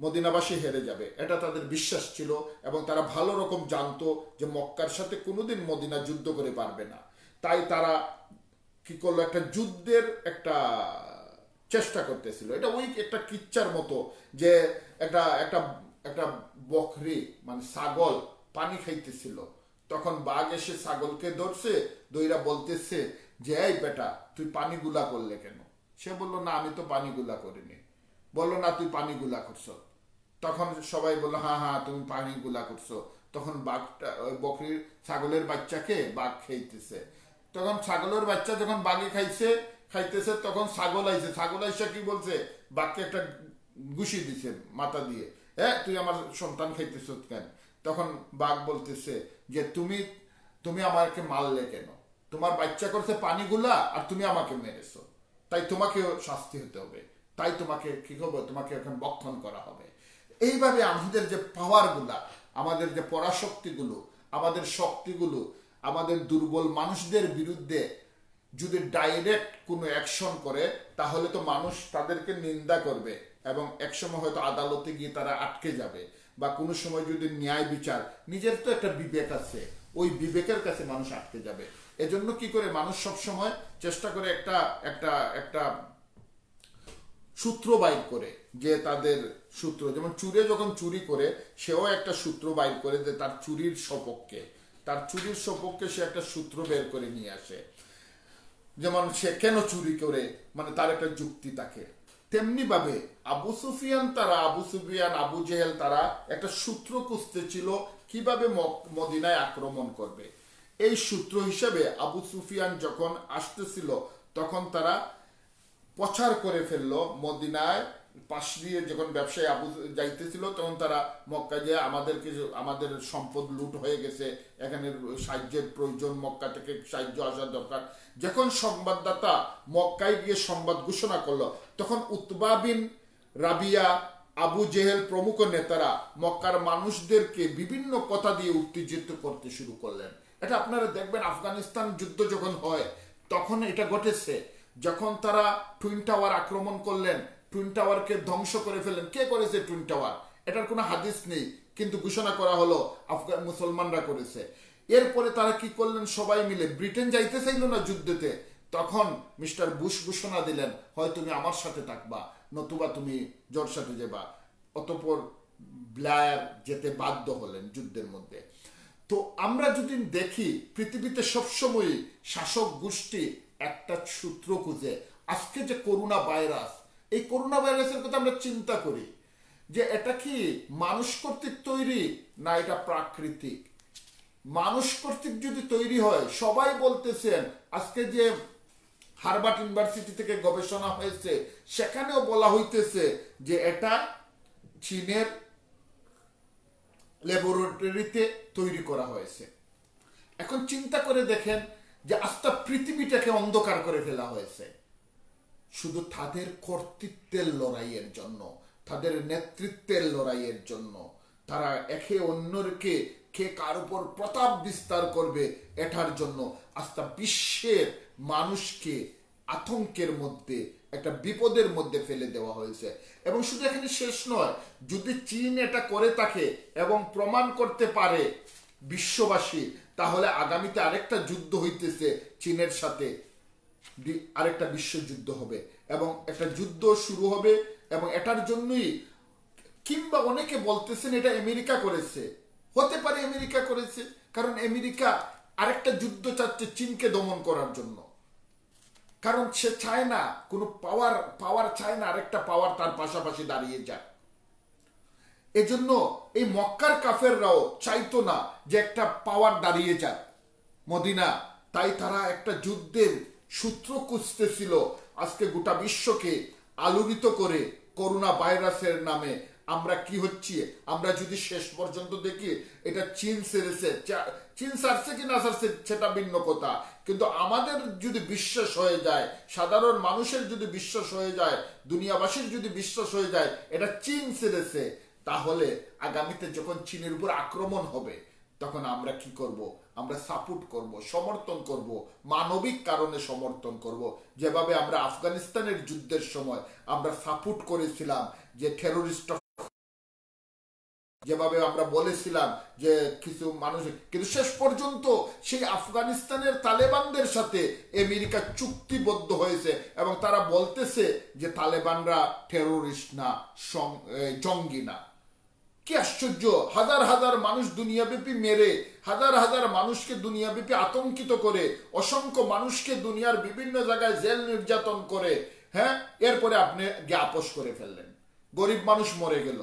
মদিনাবাসী হেরে যাবে, এটা তাদের বিশ্বাস ছিল এবং তারা ভালো রকম জানতো যে মক্কার সাথে কোনোদিন মদিনা যুদ্ধ করে পারবে না। তাই তারা কি করল, একটা যুদ্ধের একটা চেষ্টা করতেছিল। এটা ওই একটা কিচ্চার মতো যে একটা একটা একটা বকরি মানে ছাগল পানি খাইতেছিল। তখন বাঘ এসে ছাগলকে ধরছে, দইরা বলতেছে যে, এই বেটা, তুই পানি গুলা করলে কেন? সে বলল, না, আমি তো পানি গুলা করিনি। বলল, না, তুই পানি গুলা করছ। তখন সবাই বলল হ্যাঁ হ্যাঁ তুমি পানি গুলা করছ। তখন বাঘটা বকরির ছাগলের বাচ্চাকে বাঘ খাইতেছে। তখন ছাগলের বাচ্চা যখন বাঘে খাইছে, খাইতেছে, তখন ছাগল আইছে। ছাগল আইসা কি বলছে? বাঘকে একটা ঘুষি দিছে মাথা দিয়ে। হ্যাঁ তুই আমার সন্তান খাইতেছ কেন? তখন বাঘ বলতেছে যে তুমি তুমি আমাকে মারলে কেন? তোমার বাচ্চা করছে পানিগুলা আর তুমি আমাকে মেরেছো। তাই তোমাকেও শাস্তি হতে হবে। তাই তোমাকে, কি হবে তোমাকে এখন বক্ষণ করা হবে। এইভাবে আমাদের যে পাওয়ারগুলা আমাদের যে পরাশক্তিগুলো, আমাদের শক্তিগুলো, আমাদের দুর্বল মানুষদের বিরুদ্ধে যদি ডাইরেক্ট কোনো অ্যাকশন করে, তাহলে তো মানুষ তাদেরকে নিন্দা করবে এবং একসময় হয়তো আদালতে গিয়ে তারা আটকে যাবে। বা কোনো সময় যদি ন্যায় বিচার, নিজের তো একটা বিবেক আছে, ওই বিবেকের কাছে মানুষ আটকে যাবে। এজন্য কি করে মানুষ সব সময় চেষ্টা করে একটা একটা একটা সূত্র বাইর করে, যে তাদের সূত্র। যেমন চুরে যখন চুরি করে, সেও একটা সূত্র বাইর করে যে তার চুরির সপক্ষে। তার চুরির সপক্ষে সে একটা সূত্র বের করে নিয়ে আসে। যেমন সে কেন চুরি করে? মানে তার একটা যুক্তি থাকে। তেমনি ভাবে আবু সুফিয়ান তারা, আবু সুফিয়ান, আবু জেহেল তারা একটা সূত্র খুঁজতে ছিল কীভাবে মদিনায় আক্রমণ করবে। এই সূত্র হিসেবে আবু সুফিয়ান যখন আসতেছিল, তখন তারা প্রচার করে ফেলল মদিনায় পাশ দিয়ে যখন ব্যবসায়ী আবু যাইতেছিল, তখন তারা মক্কা যে আমাদেরকে আমাদের সম্পদ লুট হয়ে গেছে, এখানে সাহায্যের প্রয়োজন, মক্কা থেকে সাহায্য আসার দরকার। যখন সংবাদদাতা মক্কায় গিয়ে সংবাদ ঘোষণা করল, তখন Utba bin Rabia, Abu Jahl প্রমুখ নেতারা মক্কার মানুষদেরকে বিভিন্ন কথা দিয়ে উত্তেজিত করতে শুরু করলেন। এটা আপনারা দেখবেন, আফগানিস্তান যুদ্ধ যখন হয়, তখন এটা ঘটেছে। যখন তারা টুইন টাওয়ার আক্রমণ করলেন টুইন টাওয়ারকে ধ্বংস করে ফেললেন। কে করেছে টুইন টাওয়ার এটার কোনো হাদিস নেই, কিন্তু ঘোষণা করা হলো আফগান মুসলমানরা করেছে। এরপরে তারা কি করলেন সবাই মিলে? ব্রিটেন যাইতে চাইল না যুদ্ধেতে। তখন মিস্টার বুশ ঘোষণা দিলেন, হয় তুমি আমার সাথে থাকবা, নতুবা তুমি জোর সাথে যাবা। অতপর ব্লায়ার যেতে বাধ্য হলেন যুদ্ধের মধ্যে। তো আমরা যদি দেখি, পৃথিবীতে সবসময় শাসক গোষ্ঠী একটা সূত্র খুঁজে। আজকে যে করোনা ভাইরাস এই করোনা ভাইরাসের কথা আমরা চিন্তা করি যে এটা কি মানুষ কর্তৃক তৈরি না এটা প্রাকৃতিক? মানুষ কর্তৃক যদি তৈরি হয়, সবাই বলতেছেন, আজকে যে হারবার্ট ইউনিভার্সিটি থেকে গবেষণা হয়েছে, সেখানেও বলা হইতেছে যে এটা চীনের ল্যাবরেটরিতে তৈরি করা হয়েছে। এখন চিন্তা করে দেখেন যে আস্তা পৃথিবীটাকে অন্ধকার করে ফেলা হয়েছে। শুধু তাদের কর্তৃত্বের লড়াইয়ের জন্য, তাদের নেতৃত্বের লড়াইয়ের জন্য। তারা একে অন্যকে, কে কার উপর প্রতাপ বিস্তার করবে, এটার জন্য আস্তা বিশ্বের মানুষকে আতঙ্কের মধ্যে, একটা বিপদের মধ্যে ফেলে দেওয়া হয়েছে। এবং শুধু এখানে শেষ নয়, যদি চীন এটা করে থাকে এবং প্রমাণ করতে পারে বিশ্ববাসী, তাহলে আগামীতে আরেকটা যুদ্ধ হইতেছে চীনের সাথে। আরেকটা বিশ্বযুদ্ধ হবে এবং একটা যুদ্ধ শুরু হবে এবং এটার জন্যই কিংবা অনেকে বলতেছেন এটা আমেরিকা করেছে। হতে পারে আমেরিকা করেছে, কারণ আমেরিকা আরেকটা যুদ্ধ চাচ্ছে চীনকে দমন করার জন্য। কারণ সে চায় না, কোনো পাওয়ার পাওয়ার চায় না আরেকটা পাওয়ার তার পাশাপাশি দাঁড়িয়ে যায়। এজন্য এই মক্কার কাফেররাও চাইতো না যে একটা পাওয়ার দাঁড়িয়ে যাক। মদিনা, তাই তারা একটা যুদ্ধের সূত্র খুঁজতেছিল আজকে গোটা বিশ্বকে আলোড়িত করে করোনা ভাইরাসের নামে। আমরা কি হচ্ছি? আমরা যদি শেষ পর্যন্ত দেখি, এটা চীন সেরেছে। চীন সারছে কি না সারছে সেটা ভিন্ন কথা। কিন্তু আমাদের যদি বিশ্বাস হয়ে যায়, সাধারণ মানুষের যদি বিশ্বাস হয়ে যায়, দুনিয়াবাসীর যদি বিশ্বাস হয়ে যায়, এটা চীন সেরেছে। তাহলে আগামীতে যখন চীনের উপর আক্রমণ হবে, তখন আমরা কি করব? আমরা সাপোর্ট করব, সমর্থন করব, মানবিক কারণে সমর্থন করব। যেভাবে আমরা আফগানিস্তানের যুদ্ধের সময় আমরা সাপোর্ট করেছিলাম যে টেরোরিস্ট যেভাবে আমরা বলেছিলাম যে কিছু মানুষ, কিন্তু শেষ পর্যন্ত সেই আফগানিস্তানের তালেবানদের সাথে আমেরিকা চুক্তিবদ্ধ হয়েছে এবং তারা বলতেছে যে তালেবানরা টেরোরিস্ট না জঙ্গি না। কি আশ্চর্য? হাজার হাজার মানুষ দুনিয়াব্যাপী মেরে, হাজার হাজার মানুষকে দুনিয়াব্যাপী আতঙ্কিত করে, অসংখ্য মানুষকে দুনিয়ার বিভিন্ন জায়গায় জেল নির্যাতন করে হ্যাঁ? এরপরে আপনি আপোষ করে ফেললেন। গরিব মানুষ মরে গেল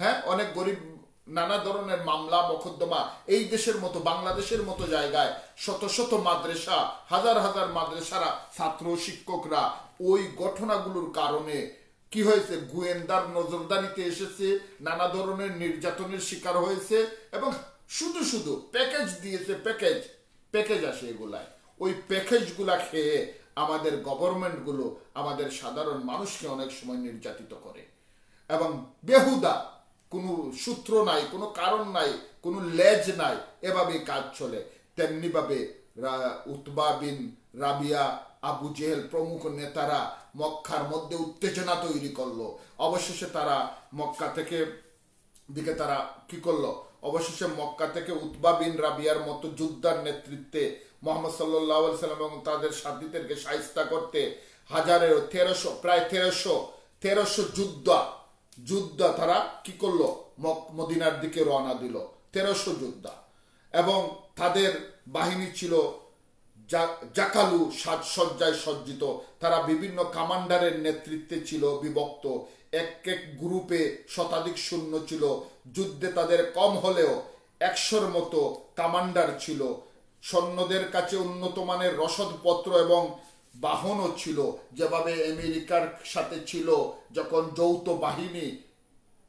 হ্যাঁ? অনেক গরিব নানা ধরনের মামলা, মকদ্দমা এই দেশের মতো, বাংলাদেশের মতো জায়গায় শত শত মাদ্রাসা, হাজার হাজার মাদ্রাসারা ছাত্র, শিক্ষকরা ওই ঘটনাগুলোর কারণে কি হয়েছে? গোয়েন্দার নজরদারিতে এসেছে, নানা ধরনের নির্যাতনের শিকার হয়েছে এবং শুধু শুধু প্যাকেজ দিয়েছে প্যাকেজ প্যাকেজ আসে এগুলায়। ওই প্যাকেজগুলা খেয়ে আমাদের গভর্নমেন্টগুলো আমাদের সাধারণ মানুষকে অনেক সময় নির্যাতিত করে। এবং বেহুদা, কোনো সূত্র নাই, কোনো কারণ নাই, কোনো লেজ নাই এভাবে কাজ চলে। তেমনিভাবে Utba bin Rabia, Abu Jahl প্রমুখ নেতারা মক্কার মধ্যে উত্তেজনা তৈরি করল। অবশেষে তারা মক্কা থেকে দিকে তারা কি করল? অবশেষে মক্কা থেকে উতবা বিন রাবিয়ার মতো যোদ্ধার নেতৃত্বে মোহাম্মদ সাল্লাহ সাল্লাম এবং তাদের সাথীদেরকে সাহিস্তা করতে হাজারের তেরোশো, প্রায় তেরোশো তেরোশো যোদ্ধা যোদ্ধা তারা কি করল? মদিনার দিকে রওনা দিল। তেরোশো যোদ্ধা। এবং তাদের বাহিনী ছিল জাকালু সাজসজ্জায় সজ্জিত। তারা বিভিন্ন কমান্ডারের নেতৃত্বে ছিল বিভক্ত। এক এক গ্রুপে শতাধিক শূন্য ছিল। যুদ্ধে তাদের কম হলেও একশোর মতো কমান্ডার ছিল। সৈন্যদের কাছে উন্নত মানের রসদপত্র এবং বাহনও ছিল। যেভাবে আমেরিকার সাথে ছিল, যখন যৌথ বাহিনী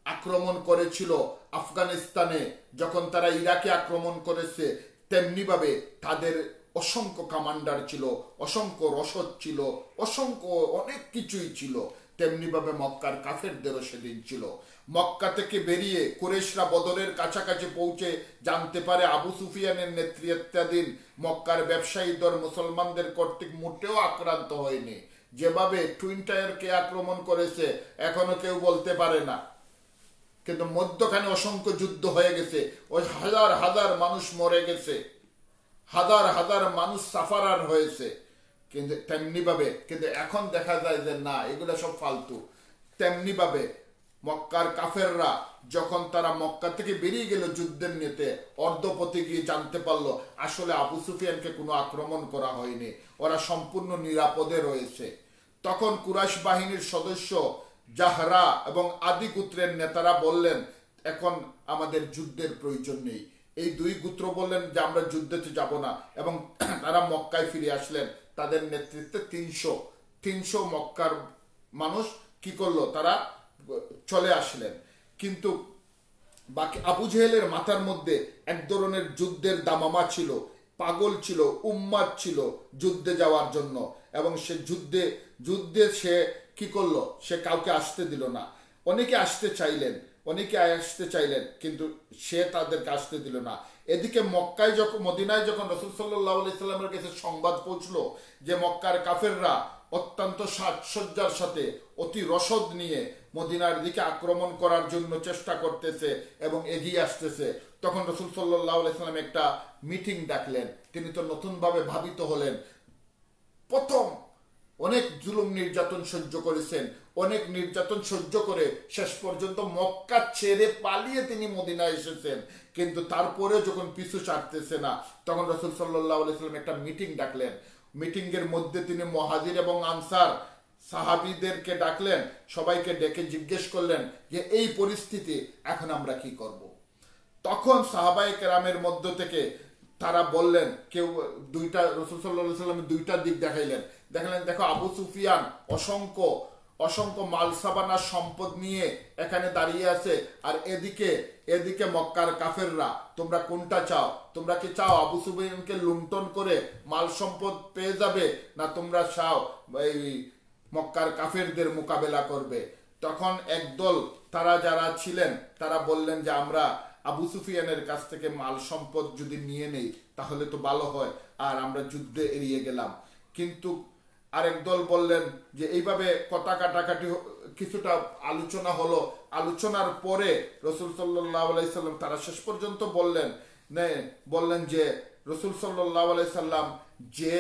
আক্রমণ করেছিল আফগানিস্তানে, যখন তারা ইরাকে আক্রমণ করেছে, তেমনিভাবে তাদের অসংখ্য কমান্ডার ছিল, অসংখ্য রসদ ছিল, অসংখ্য অনেক কিছুই ছিল। তেমনিভাবে মক্কার কাফেরদেরও সেদিন ছিল। মক্কা থেকে বেরিয়ে কুরেশরা বদরের কাছাকাছি পৌঁছে জানতে পারে আবু সুফিয়ানের নেতৃত্বাধীন মক্কার ব্যবসায়ী দল মুসলমানদের কর্তৃক মোটেও আক্রান্ত হয়নি। যেভাবে টুইন টায়ারকে আক্রমণ করেছে, এখনও কেউ বলতে পারে না। কিন্তু মধ্যখানে অসংখ্য যুদ্ধ হয়ে গেছে, ওই হাজার হাজার মানুষ মরে গেছে। হাজার হাজার মানুষ সাফারার হয়েছে। কিন্তু তেমনি ভাবে, কিন্তু এখন দেখা যায় যে না, এগুলো সব ফালতু। তেমনি ভাবে, মক্কার কাফেররা যখন তারা মক্কা থেকে বেরিয়ে গেল যুদ্ধের নিতে অর্ধপথে গিয়ে জানতে পারল, আসলে আবু সুফিয়ানকে কোনো আক্রমণ করা হয়নি। ওরা সম্পূর্ণ নিরাপদে রয়েছে। তখন কুরাইশ বাহিনীর সদস্য জাহরা এবং আদি গোত্রের নেতারা বললেন, এখন আমাদের যুদ্ধের প্রয়োজন নেই। এই দুই গোত্র বললেন যে আমরা যুদ্ধেতে যাব না। এবং [clears throat] তারা মক্কায় ফিরে আসলেন। তাদের নেতৃত্বে তিনশো তিনশো মক্কার মানুষ কি করল? তারা চলে আসলেন। কিন্তু বাকি আবু জেহেলের মাথার মধ্যে এক ধরনের যুদ্ধের দামামা ছিল, পাগল ছিল, উম্মাদ ছিল যুদ্ধে যাওয়ার জন্য। এবং সে যুদ্ধে যুদ্ধে সে কি করল? সে কাউকে আসতে দিল না। অনেকে আসতে চাইলেন। অনেকে আসতে চাইলেন কিন্তু সে তাদেরকে আসতে দিল না। এদিকে মক্কায় যখন, মদিনায় যখন রসুল সাল্লাহ সাল্লামের কাছে সংবাদ পৌঁছলো যে মক্কার কাফেররা অত্যন্ত সাজসজ্জার সাথে অতি রসদ নিয়ে মদিনার দিকে আক্রমণ করার জন্য চেষ্টা করতেছে এবং এগিয়ে আসতেছে, তখন রসুল সাল্লাহ একটা মিটিং ডাকলেন। তিনি তো নতুনভাবে ভাবিত হলেন। প্রথম অনেক জুলুম নির্যাতন সহ্য করেছেন, অনেক নির্যাতন সহ্য করে শেষ পর্যন্ত মক্কা ছেড়ে পালিয়ে তিনি মদিনায় এসেছেন। কিন্তু তারপরে যখন পিছু ছাড়তেছে না, তখন রসুল সাল্লাম একটা মিটিং ডাকলেন। মিটিং এর মধ্যে তিনি মহাজির এবং আনসার সাহাবিদেরকে ডাকলেন, সবাইকে ডেকে জিজ্ঞেস করলেন যে, এই পরিস্থিতি এখন আমরা কি করব। তখন সাহাবাই কেরামের মধ্য থেকে তারা বললেন, কেউ দুইটা, রসুল সাল্লাহ সাল্লাম দুইটা দিক দেখাইলেন। দেখালেন, দেখো আবু সুফিয়ান অসংখ্য অসংখ্য মালসাবানা সম্পদ নিয়ে এখানে দাঁড়িয়ে আছে। আর এদিকে এদিকে মক্কার কাফেররা, তোমরা কোনটা চাও? তোমরা কি চাও আবু সুফিয়ানকে লুণ্ঠন করে মাল সম্পদ পেয়ে যাবে, না তোমরা চাও এই মক্কার কাফেরদের মোকাবেলা করবে? তখন একদল তারা যারা ছিলেন, তারা বললেন যে, আমরা আবু সুফিয়ানের কাছ থেকে মাল সম্পদ যদি নিয়ে নেই, তাহলে তো ভালো হয়, আর আমরা যুদ্ধে এড়িয়ে গেলাম। কিন্তু আরেক দল বললেন যে, এইভাবে কথা কাটাকাটি কিছুটা আলোচনা হলো। আলোচনার পরে রসুল সাল্লাম তারা শেষ পর্যন্ত বললেন বললেন যে, রসুল সাল্লাহ সাল্লাম যে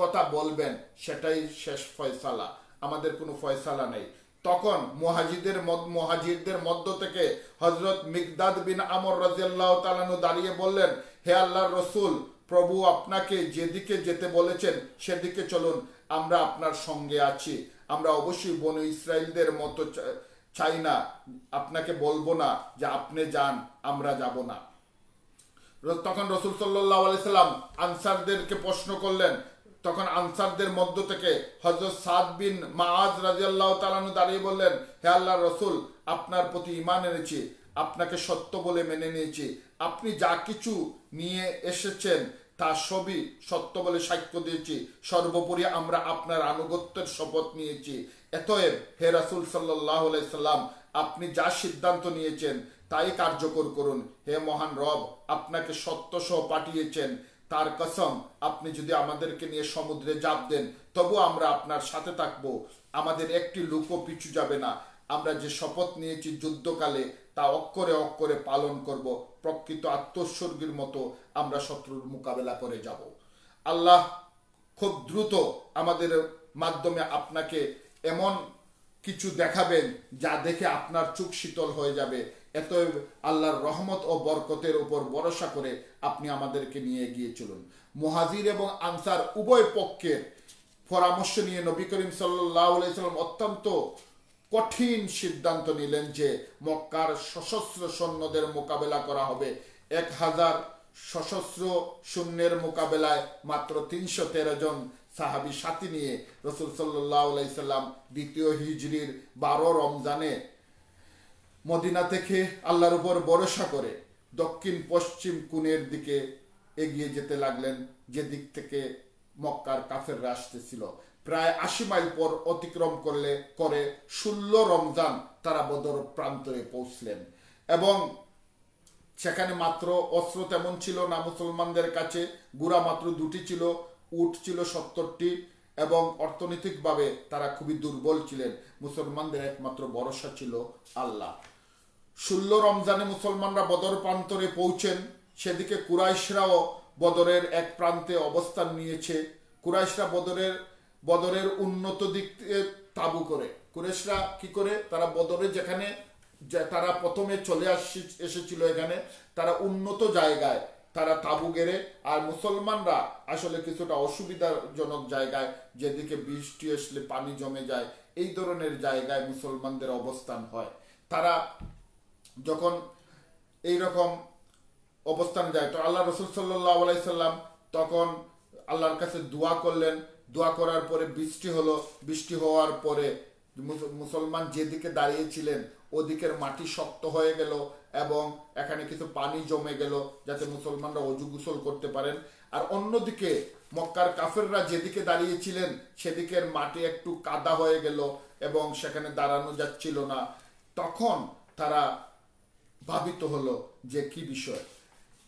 কথা বলবেন সেটাই শেষ ফয়সালা। আমাদের কোনো ফয়সালা নেই। তখন মহাজিদের মহাজিরদের মধ্য থেকে হজরত মিকদাদ বিন আমর রাজিয়াল্লাহ তালানু দাঁড়িয়ে বললেন, হে আল্লাহর রসুল, প্রভু আপনাকে যেদিকে যেতে বলেছেন সেদিকে চলুন। আমরা আপনার সঙ্গে আছি। আমরা অবশ্যই বন ইসরায়েলদের মতো চাই না আপনাকে বলব না যে আপনি যান, আমরা যাব না। তখন রসুল সাল্লাহ সাল্লাম আনসারদেরকে প্রশ্ন করলেন। তখন আনসারদের মধ্য থেকে হজরত সাদ বিন মাআজ রাজিয়াল্লাহ তালানু দাঁড়িয়ে বললেন, হে আল্লাহ রসুল, আপনার প্রতি ইমান এনেছি। আপনাকে সত্য বলে মেনে নিয়েছি। আপনি যা কিছু নিয়ে এসেছেন তা সবই সত্য বলে সাক্ষ্য দিয়েছি। সর্বোপরি আমরা আপনার আনুগত্যের শপথ নিয়েছি। এতএব হে রাসুল সাল্লাহ সাল্লাম, আপনি যা সিদ্ধান্ত নিয়েছেন তাই কার্যকর করুন। হে মহান রব, আপনাকে সত্য সহ পাঠিয়েছেন। তার কসম, আপনি যদি আমাদেরকে নিয়ে সমুদ্রে জাপ দেন তবু আমরা আপনার সাথে থাকব। আমাদের একটি লুকও পিছু যাবে না। আমরা যে শপথ নিয়েছি যুদ্ধকালে, তা অক্ষরে অক্ষরে পালন করব। প্রকৃত আত্মস্বর্গীর মতো আমরা শত্রুর মোকাবেলা করে যাব। আল্লাহ খুব দ্রুত আমাদের মাধ্যমে আপনাকে এমন কিছু দেখাবেন যা দেখে আপনার চোখ শীতল হয়ে যাবে। এত আল্লাহর রহমত ও বরকতের উপর ভরসা করে আপনি আমাদেরকে নিয়ে গিয়ে চলুন। মহাজির এবং আনসার উভয় পক্ষের পরামর্শ নিয়ে নবী করিম সাল্লাম অত্যন্ত কঠিন সিদ্ধান্ত নিলেন যে মক্কার সশস্ত্র সৈন্যদের মোকাবেলা করা হবে। এক হাজার সশস্ত্র শূন্যের মোকাবেলায় মাত্র তিনশো তেরো জন সাহাবি সাথী নিয়ে রসুল সাল্লাম দ্বিতীয় হিজড়ির বারো রমজানে মদিনা থেকে আল্লাহর উপর ভরসা করে দক্ষিণ পশ্চিম কোণের দিকে এগিয়ে যেতে লাগলেন যে দিক থেকে মক্কার কাফেররা আসতেছিল। প্রায় আশি মাইল পর অতিক্রম করলে, করে ষোলো রমজান তারা বদর প্রান্তরে পৌঁছলেন। এবং সেখানে মাত্র অস্ত্র তেমন ছিল না মুসলমানদের কাছে, গুড়া মাত্র দুটি ছিল, উট ছিল সত্তরটি, এবং অর্থনৈতিকভাবে তারা খুবই দুর্বল ছিলেন। মুসলমানদের একমাত্র ভরসা ছিল আল্লাহ। ষোলো রমজানে মুসলমানরা বদর প্রান্তরে পৌঁছেন। সেদিকে কুরাইশরাও বদরের এক প্রান্তে অবস্থান নিয়েছে। কুরাইশরা বদরের বদরের উন্নত দিক তাবু করে। কুরেশরা কি করে? তারা বদরে যেখানে তারা প্রথমে চলে আসি, এসেছিল এখানে। তারা উন্নত জায়গায়, তারা তাবু গেড়ে, আর মুসলমানরা আসলে কিছুটা অসুবিধাজনক জায়গায়, যেদিকে বৃষ্টি আসলে পানি জমে যায়, এই ধরনের জায়গায় মুসলমানদের অবস্থান হয়। তারা যখন এই রকম অবস্থান যায়, তো আল্লাহ রসুল সাল্লাহ আলাইসাল্লাম তখন আল্লাহর কাছে দোয়া করলেন। দোয়া করার পরে বৃষ্টি হলো। বৃষ্টি হওয়ার পরে মুসলমান যেদিকে দাঁড়িয়েছিলেন ওদিকের মাটি শক্ত হয়ে গেল এবং এখানে কিছু পানি জমে গেল যাতে মুসলমানরা অজু গুসল করতে পারেন। আর অন্যদিকে মক্কার কাফেররা যেদিকে দাঁড়িয়েছিলেন, সেদিকের মাটি একটু কাদা হয়ে গেল এবং সেখানে দাঁড়ানো যাচ্ছিল না। তখন তারা ভাবিত হলো যে কি বিষয়।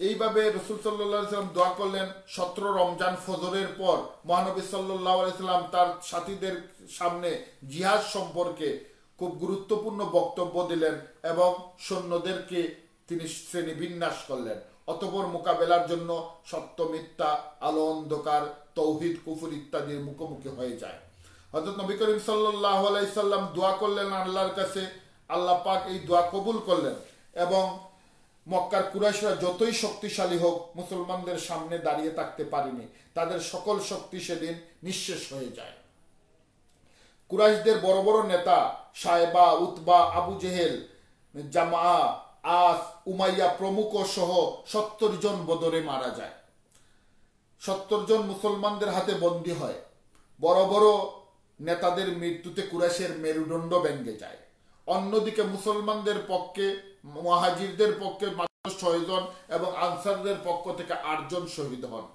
এইভাবে রসুল সাল্লাম দোয়া করলেন, সতেরো রমজান ফজরের পর মহানবী সাল্লাহ আলাইসাল্লাম তার সাথীদের সামনে জিহাজ সম্পর্কে খুব গুরুত্বপূর্ণ বক্তব্য দিলেন এবং সৈন্যদেরকে তিনি শ্রেণি বিন্যাস করলেন। অতপর মোকাবেলার জন্য সত্য মিথ্যা আলো অন্ধকার, তৌহিদ, কুফুর ইত্যাদির মুখোমুখি হয়ে যায়। হজরত নবী করিম সাল্লাহ আলাইসাল্লাম দোয়া করলেন আল্লাহর কাছে। আল্লাহ পাক এই দোয়া কবুল করলেন এবং মক্কার কুরাইশরা যতই শক্তিশালী হোক, মুসলমানদের সামনে দাঁড়িয়ে থাকতে পারেনি। তাদের সকল শক্তি সেদিন নিঃশেষ হয়ে যায়। কুরাইশদের বড় বড় নেতা সাহেবা উতবা আবু জেহেল জামা আস, উমাইয়া প্রমুখ সহ সত্তর জন বদরে মারা যায়। সত্তর জন মুসলমানদের হাতে বন্দী হয়। বড় বড় নেতাদের মৃত্যুতে কুরাইশের মেরুদণ্ড ব্যঙ্গে যায়। অন্যদিকে মুসলমানদের পক্ষে, মহাজিরদের পক্ষে মাত্র ছয় জন এবং আনসারদের পক্ষ থেকে আটজন শহীদ হন।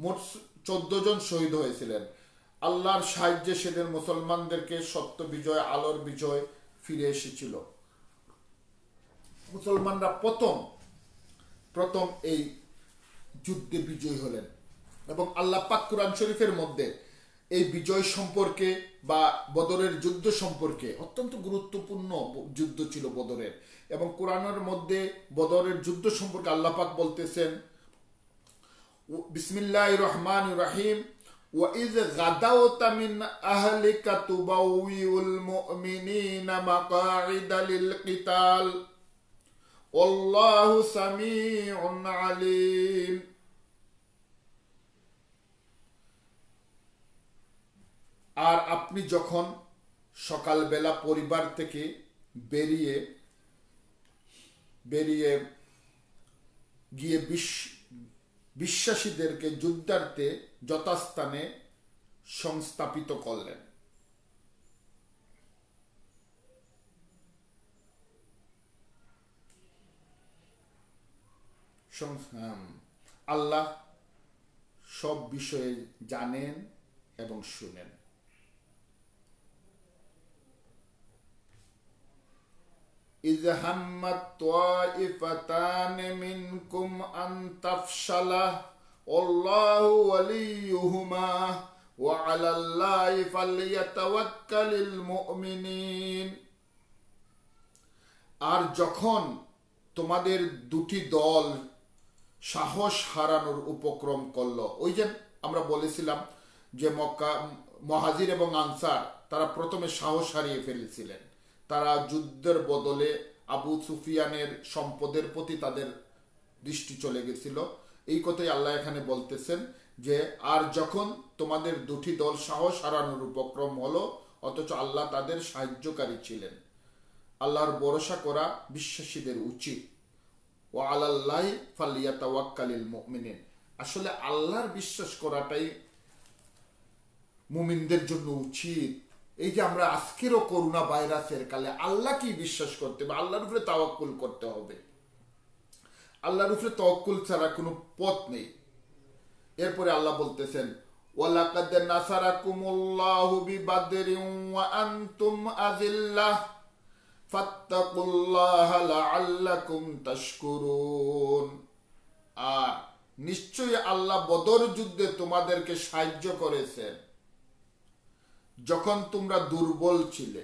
মোট চোদ্দ জন শহীদ হয়েছিলেন। আল্লাহর সাহায্যে সেদিন মুসলমানদেরকে সত্য বিজয়, আলোর বিজয় ফিরে এসেছিল। মুসলমানরা প্রথম প্রথম এই যুদ্ধে বিজয়ী হলেন এবং আল্লাহ পাক কুরআন শরীফের মধ্যে এই বিজয় সম্পর্কে বা বদরের যুদ্ধ সম্পর্কে অত্যন্ত গুরুত্বপূর্ণ যুদ্ধ ছিল বদরের এবং কোরআনের মধ্যে বদরের যুদ্ধ সম্পর্কে আল্লাপাক বলতেছেন বিসমিল্লাহ রহমান রাহিম وإذ غدوت من أهلك تبوئ المؤمنين مقاعد للقتال والله سميع عليم আর আপনি যখন সকালবেলা পরিবার থেকে বেরিয়ে বেরিয়ে গিয়ে বিশ্বাসীদেরকে যুদ্ধার্থে যথাস্থানে সংস্থাপিত করলেন আল্লাহ সব বিষয়ে জানেন এবং শুনেন إذ همت طائفتان منكم أن تفشلا والله وليهما وعلى الله فليتوكل المؤمنين আর যখন তোমাদের দুটি দল সাহস হারানোর উপক্রম করলো ওই যে আমরা বলেছিলাম যে মক্কা মহাজির এবং আনসার তারা প্রথমে সাহস হারিয়ে ফেলেছিলেন তারা যুদ্ধের বদলে আবু সুফিয়ানের সম্পদের প্রতি তাদের দৃষ্টি চলে গেছিল এই কথাই আল্লাহ এখানে বলতেছেন যে, আর যখন তোমাদের দুটি দল সাহস হারানোর উপক্রম হলো, অথচ আল্লাহ তাদের সাহায্যকারী ছিলেন। আল্লাহর ভরসা করা বিশ্বাসীদের উচিত। ও আল্লাহ ফালিয়া তাওয়াক্কালিল আসলে আল্লাহর বিশ্বাস করাটাই মুমিনদের জন্য উচিত। এই যে আমরা আজকেরও করোনা ভাইরাসের কালে আল্লাহকেই বিশ্বাস করতে হবে? আল্লাহর উপরে তাওয়াক্কুল করতে হবে। আল্লাহর উপরে তওয়াক্কুল ছাড়া কোনো পথ নেই। এরপরে আল্লাহ বলতেছেন, ওয়ালাকাদ নাসারাকুমুল্লাহু বিবাদরিন ওয়া আনতুম আযিল্লাহ, ফাত্তাকুল্লাহ লাআল্লাকুম তাশকুরুন। আর নিশ্চয়ই আল্লাহ বদর যুদ্ধে তোমাদেরকে সাহায্য করেছেন। যখন তোমরা দুর্বল ছিলে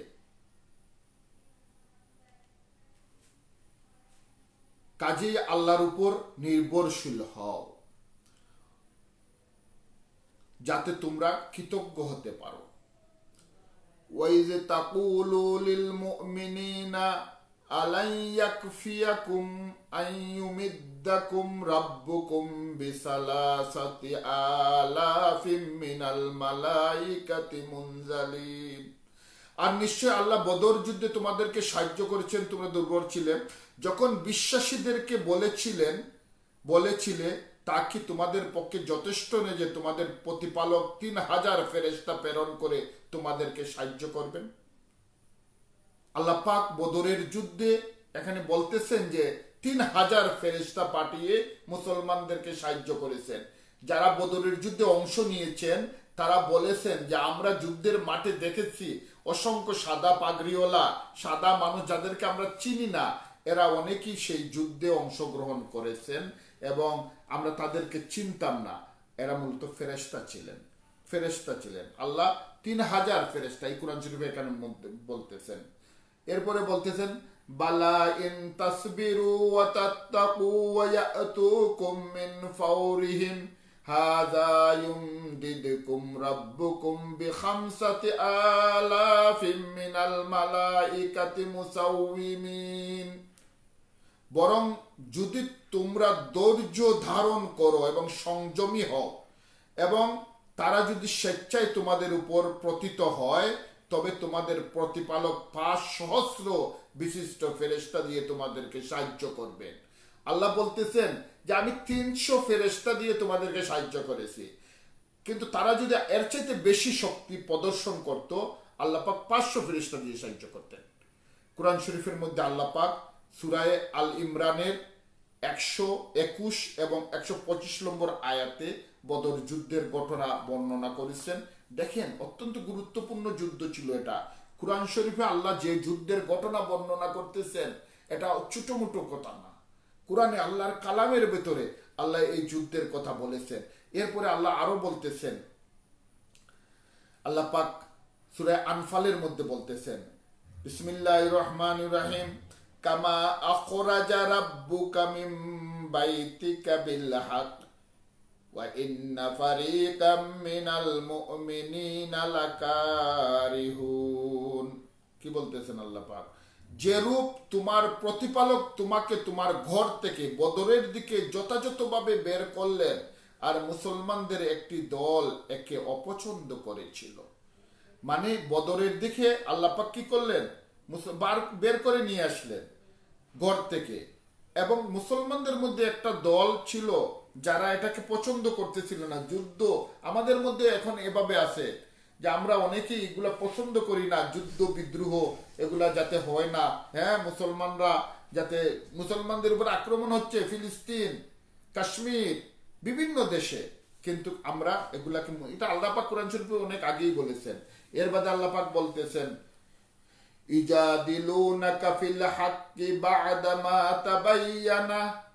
কাজেই আল্লাহর উপর নির্ভরশীল হও। যাতে তোমরা কৃতজ্ঞ হতে পারো। ওয়াইজ তাকুলু লিল মুমিনিনা আলাই ইয়াকফিয়াকুম আন ইউমিদ্দাকুম রাব্বুকুম বিসালাসাতি আলাফিম মিনাল মালাইকাতি মুনজালিন। আর নিশ্চয় আল্লাহ বদর যুদ্ধে তোমাদেরকে সাহায্য করেছেন, তোমরা দুর্বল ছিলে। যখন বিশ্বাসীদেরকে বলেছিলেন, বলেছিলে, তা কি তোমাদের পক্ষে যথেষ্ট নেই যে তোমাদের প্রতিপালক তিন হাজার ফেরেস্তা প্রেরণ করে তোমাদেরকে সাহায্য করবেন? আল্লাহ পাক বদরের যুদ্ধে এখানে বলতেছেন যে তিন হাজার ফেরেস্তা পাঠিয়ে মুসলমানদেরকে সাহায্য করেছেন। যারা বদরের যুদ্ধে অংশ নিয়েছেন, তারা বলেছেন যে আমরা যুদ্ধের মাঠে দেখেছি অসংখ্য সাদা পাগড়িওয়ালা, সাদা মানুষ যাদেরকে আমরা চিনি না, এরা অনেকেই সেই যুদ্ধে অংশগ্রহণ করেছেন এবং আমরা তাদেরকে চিনতাম না। এরা মূলত ফেরেস্তা ছিলেন ফেরেস্তা ছিলেন। আল্লাহ তিন হাজার ফেরেস্তা এই কোরআন শরীফ এখানে বলতেছেন। এরপরে বলতেছেন, বালা ইন তাসবিরু ওয়া তাত্তাকু ওয়া ইয়াতুকুম মিন ফাওরিহিম। হাযা ইউমদিদকুম রাব্বুকুম বিখামসাতি আলাফিম মিনাল মালাইকাতি মুসাউমিন বরং যদি তোমরা ধৈর্য ধারণ করো এবং সংযমী হও, এবং তারা যদি স্বেচ্ছায় তোমাদের উপর প্রতীত হয়, তবে তোমাদের প্রতিপালক পাঁচ সহস্র বিশিষ্ট ফেরেস্তা দিয়ে তোমাদেরকে সাহায্য করবেন। আল্লাহ বলতেছেন যে আমি তিনশো ফেরেস্তা দিয়ে তোমাদেরকে সাহায্য করেছি। কিন্তু তারা যদি এর চাইতে বেশি শক্তি প্রদর্শন করত, আল্লাহ পাক পাঁচশো ফেরিস্তা দিয়ে সাহায্য করতেন। কোরআন শরীফের মধ্যে আল্লাহ পাক সুরায় আল ইমরানের একশো একুশ এবং একশো পঁচিশ নম্বর আয়াতে বদর যুদ্ধের ঘটনা বর্ণনা করেছেন। দেখেন, অত্যন্ত গুরুত্বপূর্ণ যুদ্ধ ছিল এটা। কোরআন শরীফে আল্লাহ যে যুদ্ধের ঘটনা বর্ণনা করতেছেন, এটা ছোট মোটো কথা না। কোরআনে আল্লাহর কালামের ভেতরে আল্লাহ এই যুদ্ধের কথা বলেছেন। এরপরে আল্লাহ আরও বলতেছেন, আল্লাহ পাক সুরায় আনফালের মধ্যে বলতেছেন বিসমিল্লাহ রহমান রাহিম, কামা আখরাজা রাব্বুকা মিন বাইতিকা বিল হক মিনাল মুমিনিনা লাকারিহুন। কি বলতেছেন আল্লাহ পাক? যেরূপ তোমার প্রতিপালক তোমাকে তোমার ঘর থেকে বদরের দিকে যথাযথভাবে বের করলেন আর মুসলমানদের একটি দল একে অপছন্দ করেছিল। মানে বদরের দিকে আল্লাপাক কি করলেন? বের করে নিয়ে আসলেন ঘর থেকে। এবং মুসলমানদের মধ্যে একটা দল ছিল যারা এটাকে পছন্দ করতেছিল না। যুদ্ধ আমাদের মধ্যে এখন এভাবে আছে। যে আমরা অনেকেই এগুলা পছন্দ করি না, যুদ্ধ, বিদ্রোহ, এগুলা যাতে হয় না। হ্যাঁ মুসলমানরা যাতে, মুসলমানদের উপর আক্রমণ হচ্ছে, ফিলিস্তিন, কাশ্মীর, বিভিন্ন দেশে। কিন্তু আমরা এগুলাকে এটা আল্লাপাক কোরআন শরীফে অনেক আগেই বলেছেন। এর বাদে আল্লাপাক বলতেছেন ইজাদিলুনাকা ফিল হাক্কি বা'দা মা তাবায়্যানা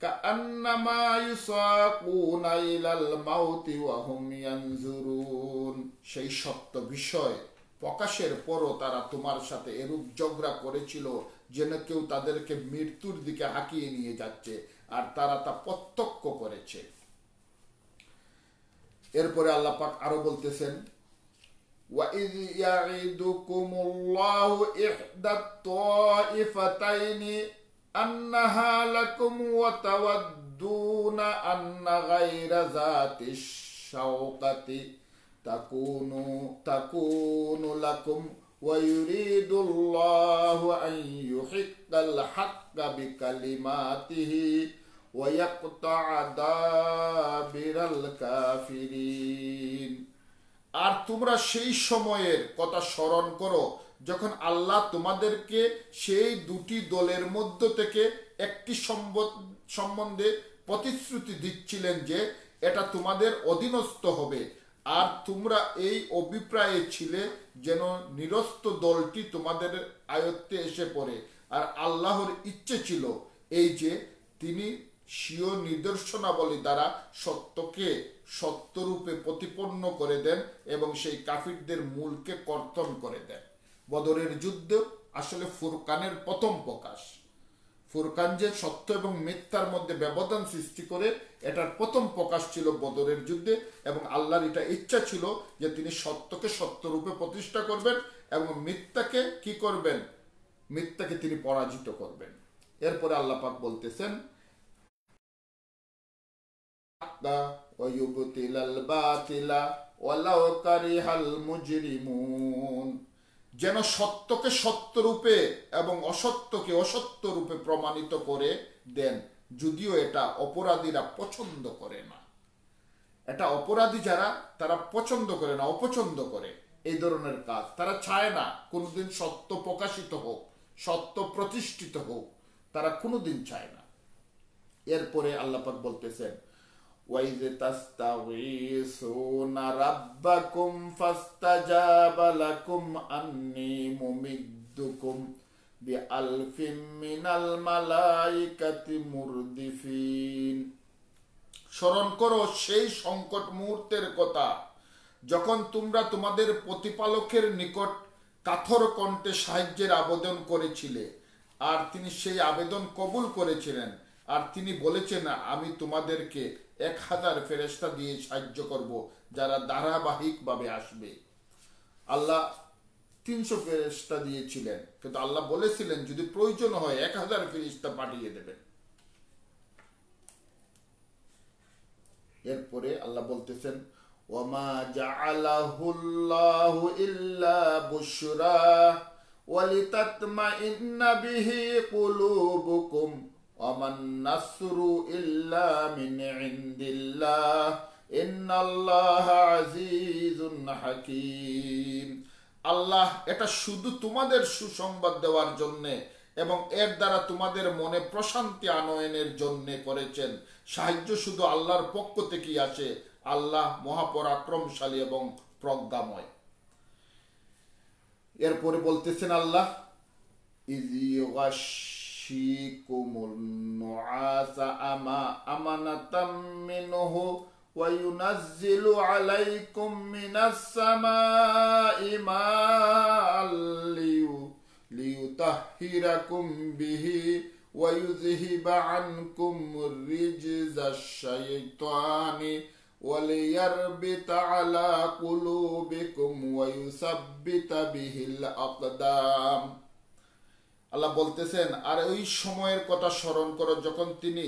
কাআন্নামা ইউসাকুনা ইলাল মাউতি ওয়া হুম ইয়ানজুরুন সেই সত্য বিষয় প্রকাশের পরও তারা তোমার সাথে এরূপ ঝগড়া করেছিল যেন কেউ তাদেরকে মৃত্যুর দিকে হাঁকিয়ে নিয়ে যাচ্ছে আর তারা তা প্রত্যক্ষ করেছে এরপরে আল্লাহ পাক আরো বলতেছেন وإذ يعدكم الله إحدى الطائفتين أنها لكم وتودون أن غير ذات الشوقة تكون تكون لكم ويريد الله أن يحق الحق بكلماته ويقطع دابر الكافرين আর তোমরা সেই সময়ের কথা স্মরণ করো যখন আল্লাহ তোমাদেরকে সেই দুটি দলের মধ্য থেকে একটি সম্ব- সম্বন্ধে প্রতিশ্রুতি দিচ্ছিলেন যে এটা তোমাদের অধীনস্থ হবে। আর তোমরা এই অভিপ্রায়ে ছিলে যেন নিরস্ত দলটি তোমাদের আয়ত্তে এসে পড়ে। আর আল্লাহর ইচ্ছে ছিল এই যে তিনি স্বীয় নিদর্শনাবলী দ্বারা সত্যকে সত্যরূপে প্রতিপন্ন করে দেন এবং সেই কাফিরদের মূলকে কর্তন করে দেন। বদরের যুদ্ধ আসলে ফুরকানের প্রথম প্রকাশ ফুরকান যে সত্য এবং মিথ্যার মধ্যে ব্যবধান সৃষ্টি করে এটার প্রথম প্রকাশ ছিল বদরের যুদ্ধে এবং আল্লাহর এটা ইচ্ছা ছিল যে তিনি সত্যকে সত্যরূপে প্রতিষ্ঠা করবেন এবং মিথ্যাকে কি করবেন মিথ্যাকে তিনি পরাজিত করবেন এরপরে আল্লাহ পাক বলতেছেন ويبطل الباطل ولو كره المجرمون যেন সত্যকে সত্যরূপে এবং অসত্যকে অসত্য রূপে প্রমাণিত করে দেন, যদিও এটা অপরাধীরা পছন্দ করে না। এটা অপরাধী যারা, তারা পছন্দ করে না, অপছন্দ করে এই ধরনের কাজ। তারা চায় না কোনোদিন সত্য প্রকাশিত হোক, সত্য প্রতিষ্ঠিত হোক, তারা কোনোদিন চায় না। এরপরে আল্লাপাক বলতেছেন وَإِذْ تَسْتَغِيثُونَ رَبَّكُمْ فَاسْتَجَابَ لَكُمْ أَنِّي مُمِدُّكُمْ بِأَلْفٍ مِّنَ الْمَلَائِكَةِ مُرْدِفِينَ স্মরণ করো সেই সংকট মুহূর্তের কথা যখন তোমরা তোমাদের প্রতিপালকের নিকট কাথর কণ্ঠে সাহায্যের আবেদন করেছিলে আর তিনি সেই আবেদন কবুল করেছিলেন আর তিনি বলেছেন আমি তোমাদেরকে এক হাজার ফেরেস্তা দিয়ে সাহায্য করব, যারা ধারাবাহিকভাবে আসবে। আল্লাহ তিনশো ফেরেস্তা দিয়েছিলেন, কিন্তু আল্লাহ বলেছিলেন, যদি প্রয়োজন হয় এক হাজার ফেরিস্তা পাঠিয়ে দেবেন। এরপরে আল্লাহ বলতেছেন ওমা ওমান নাসরু ইল্লা মিন ইনদিল্লাহ ইন্নাল্লাহ আজিজুন হাকীম আল্লাহ, এটা শুধু তোমাদের সুসংবাদ দেওয়ার জন্যে এবং এর দ্বারা তোমাদের মনে প্রশান্তি আনয়নের জন্য করেছেন। সাহায্য শুধু আল্লাহর পক্ষ থেকেই আসে। আল্লাহ মহাপরাক্রমশালী এবং প্রজ্ঞাময়। এরপরে বলতেছেন আল্লাহ ইজি يغشيكم النعاس أما أمنة منه وينزل عليكم من السماء ماء ليطهركم به ويذهب عنكم الرجز الشيطان وليربط على قلوبكم ويثبت به الأقدام. আল্লাহ বলতেছেন, আর ওই সময়ের কথা স্মরণ করো যখন তিনি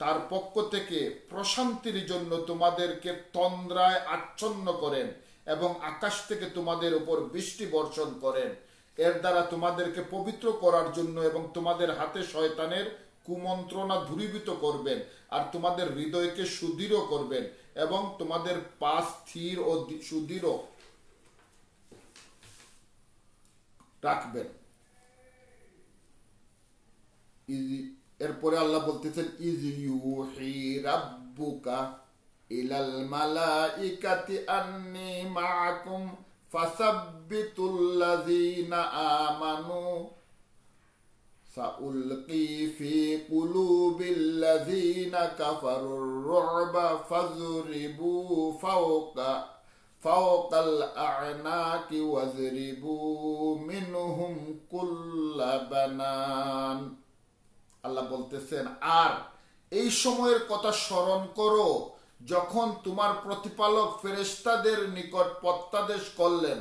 তার পক্ষ থেকে প্রশান্তির জন্য তোমাদেরকে তন্দ্রায় আচ্ছন্ন করেন এবং আকাশ থেকে তোমাদের উপর বৃষ্টি বর্ষণ করেন। এর দ্বারা তোমাদেরকে পবিত্র করার জন্য এবং তোমাদের হাতে শয়তানের কুমন্ত্রণা দূরীভূত করবেন আর তোমাদের হৃদয়কে সুদৃঢ় করবেন এবং তোমাদের পা স্থির ও সুদৃঢ় রাখবেন। এরপরে আল্লাহ বলতেছেন ইজ ইউহি রাব্বুকা ইলাল মালাইকাতি আন্নি মাআকুম ফাসাব্বিতুল্লাযীনা আমানু سألقي في قلوب الذين كفروا الرعب فاضربوا فوق فوق الأعناق واضربوا منهم كل بنان আল্লাহ বলতেছেন, আর এই সময়ের কথা স্মরণ করো, যখন তোমার প্রতিপালক ফেরেশতাদের নিকট প্রত্যাদেশ করলেন,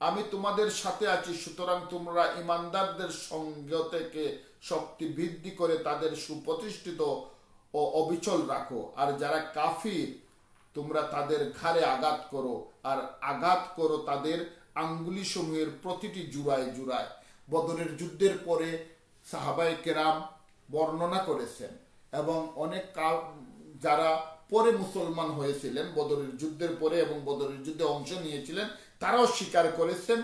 আমি তোমাদের সাথে আছি, সুতরাং তোমরা ইমানদারদের সঙ্গ থেকে শক্তি বৃদ্ধি করে তাদের সুপ্রতিষ্ঠিত ও অবিচল রাখো। আর যারা কাফির, তোমরা তাদের ঘাড়ে আঘাত করো, আর আঘাত করো তাদের আঙ্গুলি সমূহের প্রতিটি জুড়ায় জুড়ায়। বদরের যুদ্ধের পরে সাহাবাই কেরাম বর্ণনা করেছেন এবং অনেক যারা পরে মুসলমান হয়েছিলেন, বদরের যুদ্ধের পরে এবং বদরের যুদ্ধে অংশ নিয়েছিলেন, তারাও স্বীকার করেছেন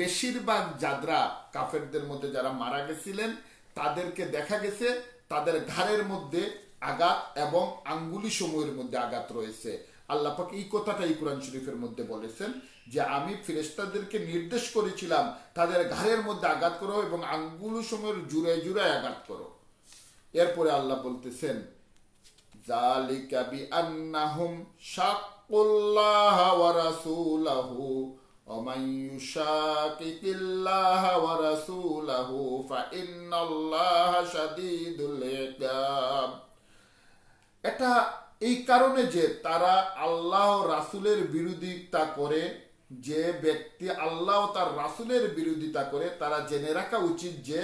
বেশিরভাগ যাদরা কাফেরদের মধ্যে যারা মারা গেছিলেন, তাদেরকে দেখা গেছে তাদের ঘাড়ের মধ্যে আঘাত এবং আঙ্গুলি সময়ের মধ্যে আঘাত রয়েছে। আল্লাহ পাক এই কথাটাই কোরআন শরীফের মধ্যে বলেছেন যে, আমি ফিরেস্তাদেরকে নির্দেশ করেছিলাম তাদের ঘাড়ের মধ্যে আঘাত করো এবং আঙ্গুলি সময়ের জুড়ে জুড়ে আঘাত করো। এরপরে আল্লাহ বলতেছেন জালিকা বিআন্নাহুম শাক্কুল্লাহ ওয়া রাসূলাহু ومن يشاقق الله ورسوله فإن الله شديد العقاب এটা এই কারণে যে তারা আল্লাহ রাসুলের বিরোধিতা করে যে ব্যক্তি আল্লাহ তার রাসুলের বিরোধিতা করে তারা জেনে রাখা উচিত যে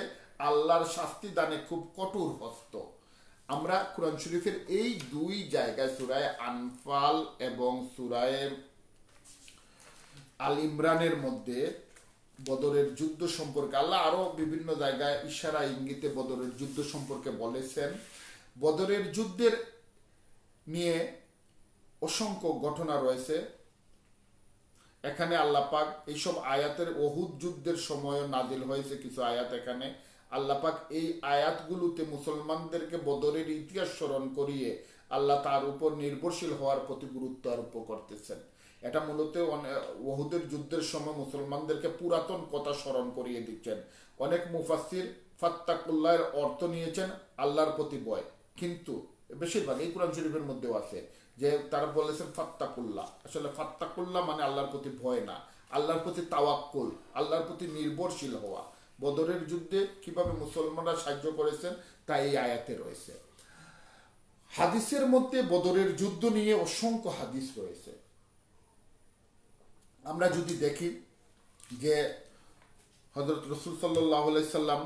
আল্লাহর শাস্তি দানে খুব কঠোর হস্ত। আমরা কোরআন শরীফের এই দুই জায়গায় সুরায় আনফাল এবং সুরায় আল ইমরানের মধ্যে বদরের যুদ্ধ সম্পর্কে আল্লাহ আরও বিভিন্ন জায়গায় ইশারা, ইঙ্গিতে বদরের যুদ্ধ সম্পর্কে বলেছেন। বদরের যুদ্ধের নিয়ে অসংখ্য ঘটনা রয়েছে। এখানে আল্লাহ পাক এইসব আয়াতের অহুদ যুদ্ধের সময় নাজিল হয়েছে কিছু আয়াত এখানে। আল্লাহ পাক এই আয়াতগুলোতে মুসলমানদেরকে বদরের ইতিহাস স্মরণ করিয়ে আল্লাহ তার উপর নির্ভরশীল হওয়ার প্রতি গুরুত্ব আরোপ করতেছেন। এটা মূলত ওহুদের যুদ্ধের সময় মুসলমানদেরকে পুরাতন কথা স্মরণ করিয়ে দিচ্ছেন। অনেক মুফাসির ফাত্তাকুল্লাহের অর্থ নিয়েছেন আল্লাহর প্রতি ভয়। কিন্তু বেশিরভাগ, এই কোরআন শরীফের মধ্যেও আছে যে তারা বলেছেন ফাত্তাকুল্লাহ। আসলে ফাত্তাকুল্লাহ মানে আল্লাহর প্রতি ভয় না। আল্লাহর প্রতি তাওয়াক্কুল, আল্লাহর প্রতি নির্ভরশীল হওয়া। বদরের যুদ্ধে কীভাবে মুসলমানরা সাহায্য করেছেন তা এই আয়াতে রয়েছে। হাদিসের মধ্যে বদরের যুদ্ধ নিয়ে অসংখ্য হাদিস রয়েছে। আমরা যদি দেখি যে হজরত রসুল সাল্লাহ সাল্লাম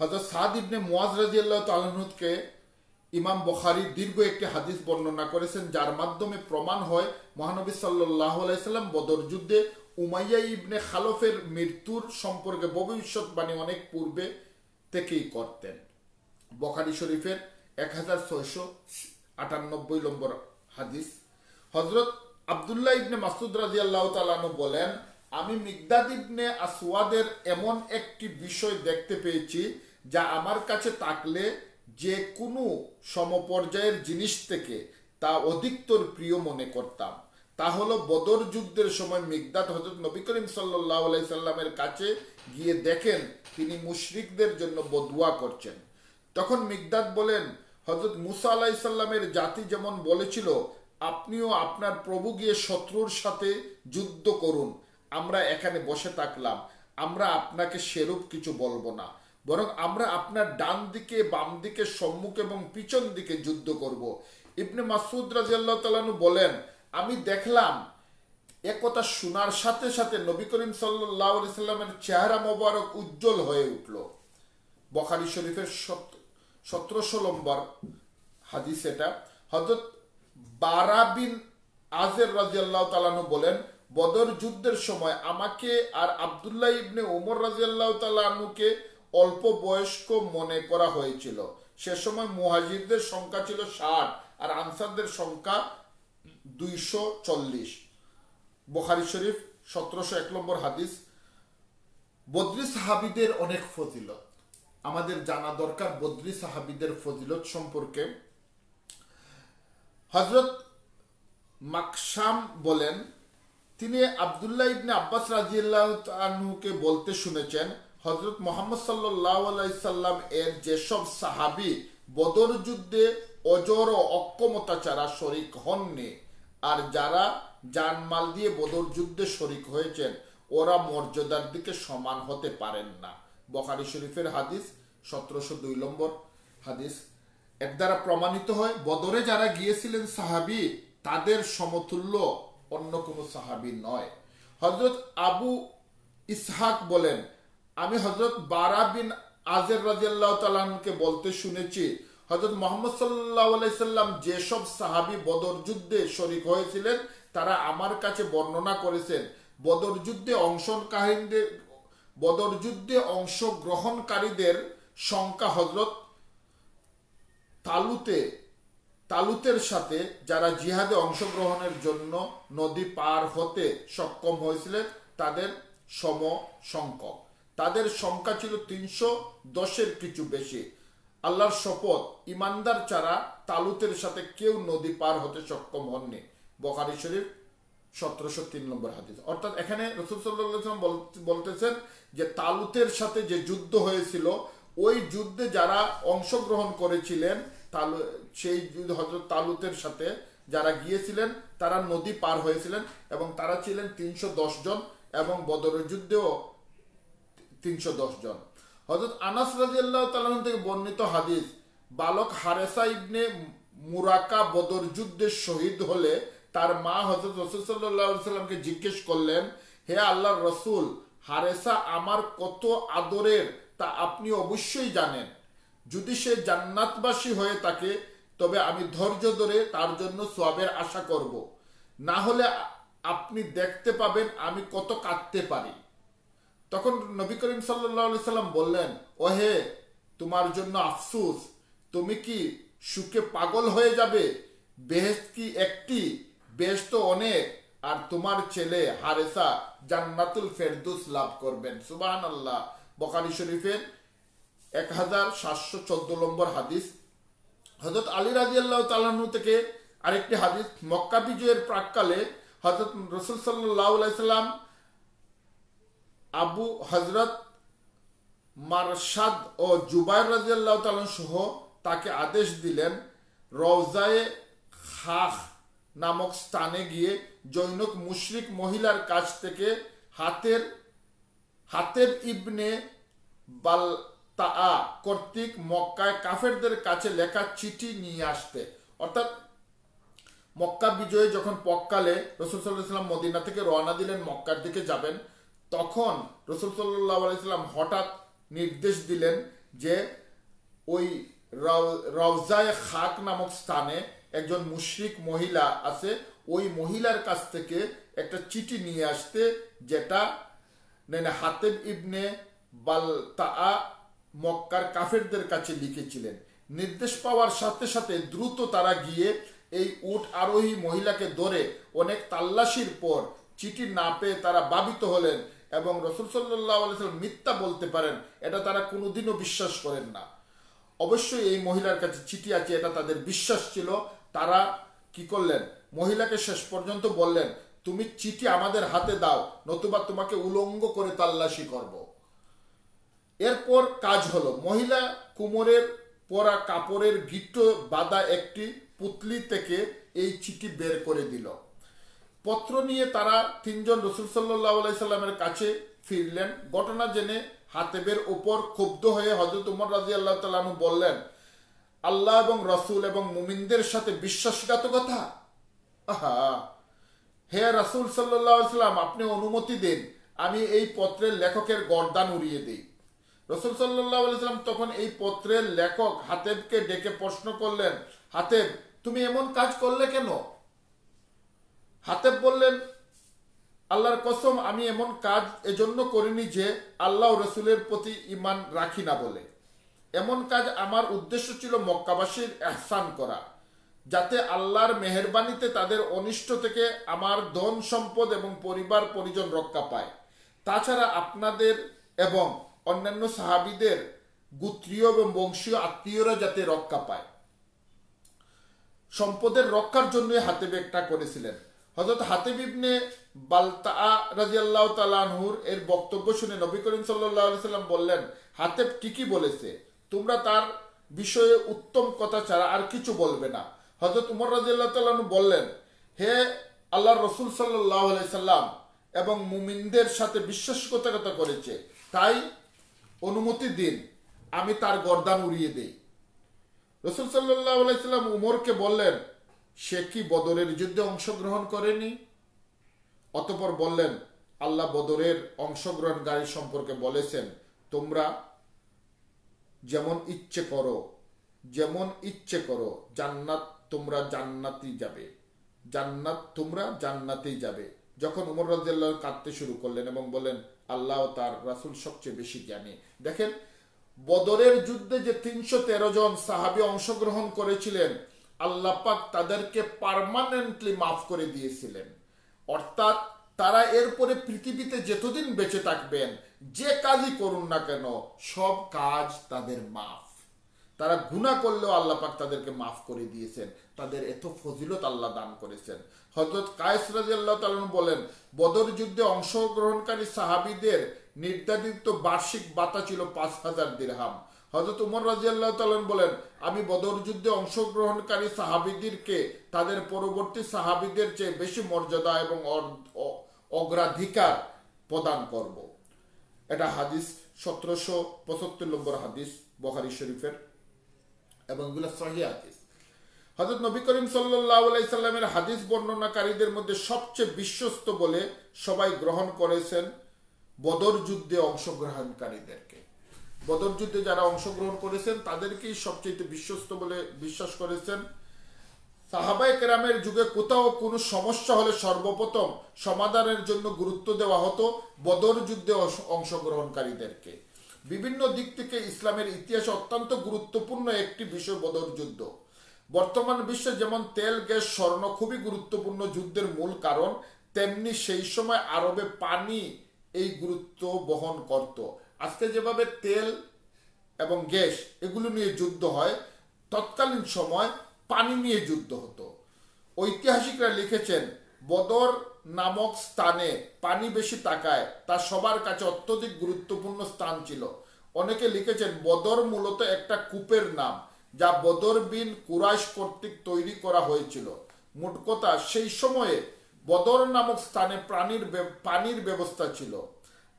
হজরত সাদ ইবনে মুয়াজ রাজি আল্লাহ তালকে ইমাম বখারি দীর্ঘ একটি হাদিস বর্ণনা করেছেন, যার মাধ্যমে প্রমাণ হয় মহানবী সাল্লাহ আলাইসাল্লাম বদর যুদ্ধে উমাইয়া ইবনে খালফের মৃত্যুর সম্পর্কে ভবিষ্যৎবাণী অনেক পূর্বে থেকেই করতেন। বখারি শরীফের এক হাজার ছয়শো আটানব্বই নম্বর হাদিস। হজরত আবদুল্লাহ ইবনে মাসুদ রাজি আল্লাহ তালানু বলেন, আমি মিগদাদ ইবনে আসওয়াদের এমন একটি বিষয় দেখতে পেয়েছি যা আমার কাছে থাকলে যে কোনো সমপর্যায়ের জিনিস থেকে তা অধিকতর প্রিয় মনে করতাম। তা হলো বদর যুদ্ধের সময় মিগদাদ হজরত নবী করিম সাল্লাহ সাল্লামের কাছে গিয়ে দেখেন তিনি মুশরিকদের জন্য বদুয়া করছেন। তখন মিগদাদ বলেন হজরত মুসা আলাইসাল্লামের জাতি যেমন বলেছিল, আপনিও আপনার প্রভু গিয়ে শত্রুর সাথে যুদ্ধ করুন। আমরা এখানে বসে থাকলাম। আমরা আপনাকে সেরূপ কিছু বলব না। বরং আমরা আপনার ডান দিকে, বাম দিকে, সম্মুখ এবং পিছন দিকে যুদ্ধ করব। ইবনে মাসুদ রাজিয়াল্লাহ তালানু বলেন আমি দেখলাম একথা শোনার সাথে সাথে নবী করিম সাল্লাহ সাল্লামের চেহারা মোবারক উজ্জ্বল হয়ে উঠল। বখারি শরীফের সতেরোশো নম্বর হাদিস এটা। হজরত বারা বিন আজের রাজিয়াল্লাহ তালানু বলেন, বদর যুদ্ধের সময় আমাকে আর আবদুল্লাহ ইবনে উমর রাজিয়াল্লাহ তালানুকে অল্প বয়স্ক মনে করা হয়েছিল। সে সময় মুহাজিরদের সংখ্যা ছিল ষাট আর আনসারদের সংখ্যা দুইশো চল্লিশ। বোখারি শরীফ সতেরোশো এক নম্বর হাদিস। বদ্রি সাহাবিদের অনেক ফজিলত। আমাদের জানা দরকার বদ্রি সাহাবিদের ফজিলত সম্পর্কে। হজরত মাকসাম বলেন, তিনি আবদুল্লাহ ইবনে আব্বাস রাজিয়াল্লাহকে বলতে শুনেছেন হজরত মোহাম্মদ সাল্লাহ আলাইসাল্লাম এর যেসব সাহাবি বদর যুদ্ধে অজর ও অক্ষমতা ছাড়া শরিক হননি। আর যারা জানমাল দিয়ে বদর যুদ্ধে শরিক হয়েছেন, ওরা মর্যাদার দিকে সমান হতে পারেন না। বখারি শরীফের হাদিস সতেরোশো দুই নম্বর হাদিস। এর দ্বারা প্রমাণিত হয়, বদরে যারা গিয়েছিলেন সাহাবি, তাদের সমতুল্য অন্য কোনো সাহাবি নয়। হজরত আবু ইসহাক বলেন, আমি হজরত বারা বিন আজের রাজিয়াল্লাহ তালানকে বলতে শুনেছি হজরত মোহাম্মদ সাল্লাহ আলাইসাল্লাম যেসব সাহাবি বদর যুদ্ধে শরিক হয়েছিলেন, তারা আমার কাছে বর্ণনা করেছেন, বদর যুদ্ধে অংশকারীদের বদর যুদ্ধে অংশগ্রহণকারীদের সংখ্যা হজরত তালুতে, তালুতের সাথে যারা জিহাদে অংশগ্রহণের জন্য নদী পার হতে সক্ষম হয়েছিলেন, তাদের সম সংখ্যক তাদের সংখ্যা ছিল তিনশো দশের কিছু বেশি। আল্লাহর শপথ ইমানদার ছাড়া তালুতের সাথে কেউ নদী পার হতে সক্ষম হননি। বখারি শরীফ সতেরোশো তিন নম্বর হাদিস। অর্থাৎ এখানে রসুল সাল্লাম বলতেছেন যে তালুতের সাথে যে যুদ্ধ হয়েছিল, ওই যুদ্ধে যারা অংশগ্রহণ করেছিলেন, তালু সেই হজরত তালুতের সাথে যারা গিয়েছিলেন, তারা নদী পার হয়েছিলেন এবং তারা ছিলেন তিনশো দশ জন এবং বদরের যুদ্ধেও তিনশো দশ জন। হজরত আনাস রাজিয়াল্লাহ তালাহ থেকে বর্ণিত হাদিস, বালক হারেসা ইবনে মুরাকা বদর যুদ্ধে শহীদ হলে তার মা হজরত রসুল সাল্লামকে জিজ্ঞেস করলেন, হে আল্লাহ রসুল, হারেসা আমার কত আদরের তা আপনি অবশ্যই জানেন। যদি সে জান্নাতবাসী হয়ে থাকে, তবে আমি ধৈর্য ধরে তার জন্য সোয়াবের আশা করব। না হলে আপনি দেখতে পাবেন আমি কত কাঁদতে পারি। তখন নবী করিম সাল্লাম বললেন, ওহে, তোমার জন্য আফসুস, তুমি কি সুখে পাগল হয়ে যাবে? বেহেস কি একটি? বেশ তো অনেক। আর তোমার ছেলে হারেসা জান্নাতুল ফেরদুস লাভ করবেন। সুবাহ আল্লাহ বকারি শরীফের এক হাজার সাতশো চোদ্দ নম্বর হাদিস। হজরত আলী রাজি আল্লাহ থেকে আরেকটি হাদিস। মক্কা বিজয়ের প্রাককালে হজরত রসুল সাল্লাহ সাল্লাম আবু হজরত মারশাদ ও জুবাইর রাজি আল্লাহ তালন সহ তাকে আদেশ দিলেন, রওজায়ে খাখ নামক স্থানে গিয়ে জৈনক মুশরিক মহিলার কাছ থেকে হাতের হাতের ইবনে বাল তা কর্তৃক মক্কায় কাফেরদের কাছে লেখা চিঠি নিয়ে আসতে। অর্থাৎ মক্কা বিজয়ে যখন পক্কালে রসুল সাল্লাহাম মদিনা থেকে রওনা দিলেন, মক্কার দিকে যাবেন তখন রসুল সাল্লাহ আলাইসাল্লাম হঠাৎ নির্দেশ দিলেন যে ওই রওজায় খাক নামক স্থানে একজন মুশরিক মহিলা আছে, ওই মহিলার কাছ থেকে একটা চিঠি নিয়ে আসতে, যেটা হাতেব ইবনে বাল তা মক্কার কাফেরদের কাছে লিখেছিলেন। নির্দেশ পাওয়ার সাথে সাথে দ্রুত তারা গিয়ে এই উট আরোহী মহিলাকে ধরে অনেক তাল্লাশির পর চিঠি না পেয়ে তারা বাবিত হলেন। এবং রসুল সাল্লাহ মিথ্যা বলতে পারেন, এটা তারা কোনোদিনও বিশ্বাস করেন না। অবশ্যই এই মহিলার কাছে চিঠি আছে, এটা তাদের বিশ্বাস ছিল। তারা কি করলেন? মহিলাকে শেষ পর্যন্ত বললেন, তুমি চিঠি আমাদের হাতে দাও, নতুবা তোমাকে উলঙ্গ করে তাল্লাশি করব। এরপর কাজ হলো, মহিলা কুমোরের পরা কাপড়ের গিট্ট বাঁধা একটি পুতলি থেকে এই চিঠি বের করে দিল। পত্র নিয়ে তারা তিনজন রসুল সাল্লাহ সাল্লামের কাছে ফিরলেন। ঘটনা জেনে হাতেবের ওপর ক্ষুব্ধ হয়ে হজরত উমর রাজি আল্লাহ তালু বললেন, আল্লাহ এবং রসুল এবং মুমিনদের সাথে বিশ্বাসঘাতকতা? আহা! হে রাসুল সাল্লাম, আপনি অনুমতি দিন, আমি এই পত্রের লেখকের গরদান উড়িয়ে দিই। রসুল সাল্লাম তখন এই পত্রের লেখক হাতেবকে ডেকে প্রশ্ন করলেন, হাতেব, তুমি এমন কাজ করলে কেন? হাতেব বললেন, আল্লাহর কসম, আমি এমন কাজ এজন্য করিনি যে আল্লাহ রসুলের প্রতি ইমান রাখি না বলে। এমন কাজ আমার উদ্দেশ্য ছিল মক্কাবাসীর এহসান করা, যাতে আল্লাহর মেহরবানিতে তাদের অনিষ্ট থেকে আমার ধন সম্পদ এবং পরিবার পরিজন রক্ষা পায়। তাছাড়া আপনাদের এবং অন্যান্য সাহাবিদের গুত্রীয় এবং বংশীয় আত্মীয়রা যাতে রক্ষা পায়। সম্পদের রক্ষার জন্যই হাতে একটা করেছিলেন। হজরত হাতেব ইবনে বালতা রাজিয়াল্লাহ তালানহুর এর বক্তব্য শুনে নবী করিম সাল্লাহ সাল্লাম বললেন, হাতেব ঠিকই বলেছে, তোমরা তার বিষয়ে উত্তম কথা ছাড়া আর কিছু বলবে না। হজরত উমর রাজিয়াল্লাহ তালাহু বললেন, হে আল্লাহ রসুল সাল্লাহ সাল্লাম এবং মুমিনদের সাথে বিশ্বাসঘাতকতা করেছে, তাই অনুমতি দিন, আমি তার গরদান উড়িয়ে দিই। রসুল সাল্লাহ আলাইসাল্লাম উমরকে বললেন সে কি বদরের যুদ্ধে অংশগ্রহণ করেনি? অতপর বললেন, আল্লাহ বদরের অংশগ্রহণকারী সম্পর্কে বলেছেন, তোমরা যেমন ইচ্ছে করো, যেমন ইচ্ছে করো, জান্নাত তোমরা জান্নাতি যাবে। জান্নাত তোমরা জান্নাতেই যাবে। যখন উমর রাজিয়াল্লাহ কাঁদতে শুরু করলেন এবং বলেন আল্লাহ তার রাসুল সবচেয়ে বেশি জ্ঞানী। দেখেন, বদরের যুদ্ধে যে তিনশো তেরো জন সাহাবি অংশগ্রহণ করেছিলেন আল্লাহ পাক তাদেরকে পারমানেন্টলি মাফ করে দিয়েছিলেন। অর্থাৎ তারা এরপরে পৃথিবীতে যতদিন বেঁচে থাকবেন, যে কাজই করুন না কেন, সব কাজ তাদের মাফ তারা গুণা করলেও আল্লাহ পাক তাদেরকে মাফ করে দিয়েছেন। তাদের এত ফজিলত আল্লাহ দান করেছেন। হজরত কায়েস রাজি আল্লাহ তালন বলেন, বদর যুদ্ধে অংশগ্রহণকারী সাহাবিদের নির্ধারিত বার্ষিক বাতা ছিল পাঁচ হাজার দিরহাম। হজরত উমর রাজি আল্লাহ তালন বলেন, আমি বদর যুদ্ধে অংশগ্রহণকারী সাহাবিদেরকে তাদের পরবর্তী সাহাবিদের চেয়ে বেশি মর্যাদা এবং অগ্রাধিকার প্রদান করব। এটা হাদিস সতেরোশো পঁচাত্তর নম্বর হাদিস বহারি শরীফের, এবং এগুলো সহি হাদিস। হজরত নবী করিম সাল্লামের হাদিস বর্ণনাকারীদের মধ্যে সবচেয়ে বিশ্বস্ত বলে সবাই গ্রহণ করেছেন বদর যুদ্ধে অংশগ্রহণকারীদেরকে বদর যুদ্ধে যারা অংশগ্রহণ করেছেন, তাদেরকেই সবচেয়ে বিশ্বস্ত বলে বিশ্বাস করেছেন। সাহাবাই কেরামের যুগে কোথাও কোনো সমস্যা হলে সর্বপ্রথম সমাধানের জন্য গুরুত্ব দেওয়া হতো বদর যুদ্ধে অংশগ্রহণকারীদেরকে। বিভিন্ন দিক থেকে ইসলামের ইতিহাসে অত্যন্ত গুরুত্বপূর্ণ একটি বিষয় বদর যুদ্ধ বর্তমান বিশ্বে যেমন তেল, গ্যাস, স্বর্ণ খুবই গুরুত্বপূর্ণ যুদ্ধের মূল কারণ, তেমনি সেই সময় আরবে পানি এই গুরুত্ব বহন করত। আজকে যেভাবে তেল এবং গ্যাস এগুলো নিয়ে যুদ্ধ হয়, তৎকালীন সময় পানি নিয়ে যুদ্ধ হতো। ঐতিহাসিকরা লিখেছেন, বদর নামক স্থানে পানি বেশি তাকায় তা সবার কাছে অত্যধিক গুরুত্বপূর্ণ স্থান ছিল। অনেকে লিখেছেন, বদর মূলত একটা কূপের নাম, যা বদর বিন কুরাইশ কর্তৃক তৈরি করা হয়েছিল। মোট কথা, সেই সময়ে বদর নামক স্থানে প্রাণীর পানির ব্যবস্থা ছিল।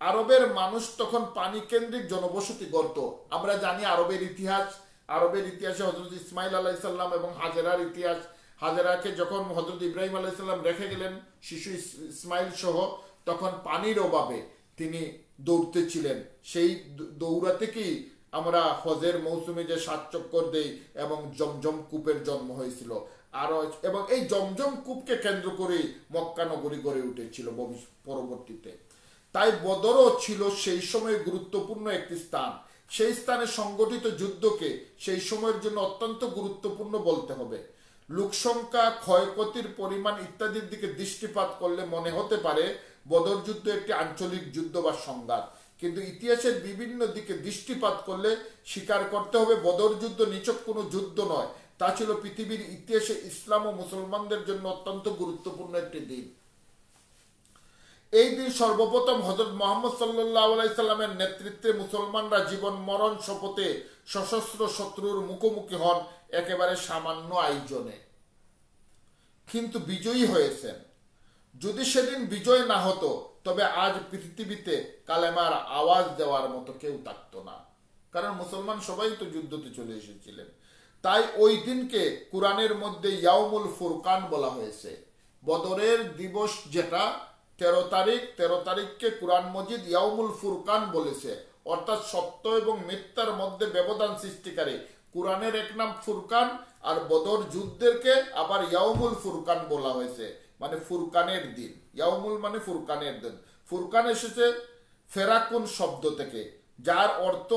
আরবের মানুষ তখন পানি কেন্দ্রিক জনবসতি করত আমরা জানি আরবের ইতিহাস, আরবের ইতিহাসে হজরত ইসমাইল আলাইসাল্লাম এবং হাজেরার ইতিহাস। হাজেরাকে যখন হজরত ইব্রাহিম আলাইসাল্লাম রেখে গেলেন, শিশু ইসমাইল সহ, তখন পানির অভাবে তিনি দৌড়তে ছিলেন। সেই দৌড়া থেকেই আমরা হজের মৌসুমে যে সাত চক্কর দেই এবং জমজম কূপের জন্ম হয়েছিল। আরও এবং এই জমজম কূপকে কেন্দ্র করে মক্কা নগরী গড়ে উঠেছিল পরবর্তীতে। তাই বদরও ছিল সেই সময় গুরুত্বপূর্ণ একটি স্থান। সেই স্থানে সংগঠিত যুদ্ধকে সেই সময়ের জন্য অত্যন্ত গুরুত্বপূর্ণ বলতে হবে। লোকসংখ্যা, ক্ষয়ক্ষতির পরিমাণ ইত্যাদির দিকে দৃষ্টিপাত করলে মনে হতে পারে বদর যুদ্ধ একটি আঞ্চলিক যুদ্ধ বা সংঘাত। কিন্তু ইতিহাসের বিভিন্ন দিকে দৃষ্টিপাত করলে স্বীকার করতে হবে বদর যুদ্ধ নিচক কোনো যুদ্ধ নয়। তা ছিল পৃথিবীর ইতিহাসে ইসলাম ও মুসলমানদের জন্য অত্যন্ত গুরুত্বপূর্ণ একটি দিন। এই দিন সর্বপ্রথম হজরত মোহাম্মদ সাল্লাহ আলাইসাল্লামের নেতৃত্বে মুসলমানরা জীবন মরণ শপথে সশস্ত্র শত্রুর মুখোমুখি হন একেবারে সামান্য আয়োজনে। কিন্তু বিজয়ী হয়েছেন। যদি সেদিন বিজয় না হতো, তবে আজ পৃথিবীতে কালেমার আওয়াজ দেওয়ার মতো কেউ থাকত না। কারণ মুসলমান সবাই তো যুদ্ধতে চলে এসেছিলেন। তাই ওই দিনকে কোরআনের মধ্যে ইয়াউমুল ফুরকান বলা হয়েছে। বদরের দিবস যেটা তেরো তারিখ, তেরো তারিখকে কোরআন মজিদ ইয়াউমুল ফুরকান বলেছে। অর্থাৎ সত্য এবং মিথ্যার মধ্যে ব্যবধান সৃষ্টিকারী। কোরআনের এক নাম ফুরকান, আর বদর যুদ্ধেরকে আবার ইয়াউমুল ফুরকান বলা হয়েছে। মানে ফুরকানের দিন। ইয়াউমুল মানে ফুরকানের দিন। ফুরকান এসেছে ফেরাকুন শব্দ থেকে, যার অর্থ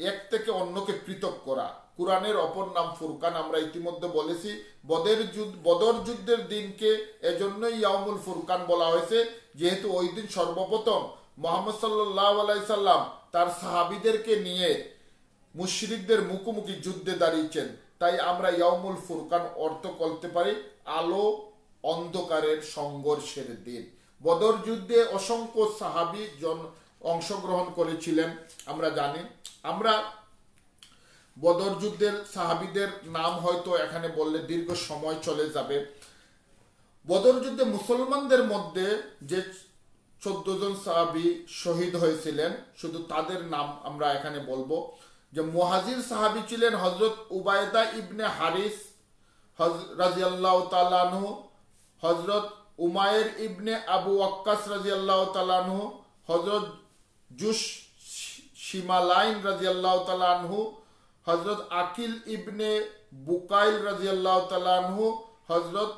এক থেকে অন্যকে পৃথক করা। কোরআনের অপর নাম ফুরকান। আমরা ইতিমধ্যে বলেছি, বদের যুদ্ধ বদর যুদ্ধের দিনকে এজন্যই ইয়ামুল ফুরকান বলা হয়েছে, যেহেতু ওই দিন সর্বপ্রথম মোহাম্মদ সাল্লাহ আলাইসাল্লাম তার সাহাবিদেরকে নিয়ে মুশরিকদের মুখোমুখি যুদ্ধে দাঁড়িয়েছেন। তাই আমরা ইয়ামুল ফুরকান অর্থ করতে পারি আলো, অন্ধকারের সংঘর্ষের দিন। বদর যুদ্ধে অসংখ্য সাহাবি জন অংশগ্রহণ করেছিলেন, আমরা জানি। আমরা বদর যুদ্ধের সাহাবিদের নাম হয়তো এখানে বললে দীর্ঘ সময় চলে যাবে। বদর যুদ্ধে মুসলমানদের মধ্যে যে চোদ্দ জন সাহাবি শহীদ হয়েছিলেন, শুধু তাদের নাম আমরা এখানে বলব। যে মুহাজির সাহাবি ছিলেন হজরত উবায়দা ইবনে হারিস রাজিয়াল্লাহ তালানহু হজরত উমায়ের ইবনে আবু আক্কাস রাজিয়াল্লাহ তালানহু হজরত জুস সীমালাইন রাজিয়াল্লাহ তালানহু হজরত আকিল ইবনে বুকাইল রাজি আল্লাহ তালানহু হজরত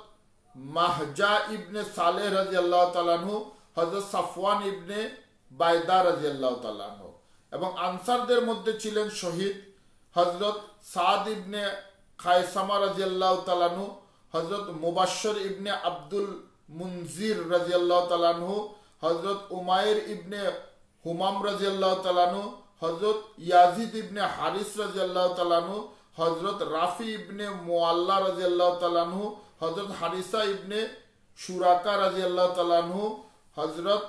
মাহজা ইবনে সালেহ রাজিয়াল্লাহ তালানহু হজরত সাফওয়ান ইবনে বায়দা রাজি আল্লাহ তালানহু এবং আনসারদের মধ্যে ছিলেন শহীদ হজরত সাদ ইবনে খায়সামা রাজি আল্লাহ তালানহু হজরত মুবাশ্বর ইবনে আব্দুল মুনজির রাজি আল্লাহ তালানহু হজরত উমায়ের ইবনে হুমাম রাজিয়াল্লাহ তালানহু হজরত ইয়াজিদ ইবনে হারিস রাজিয়াল্লাহ তালানহু হজরত রাফি ইবনে মোয়াল্লা রাজিয়াল্লাহ তালানহু হজরত হারিসা ইবনে সুরাকা রাজিয়াল্লাহ তালানহু হজরত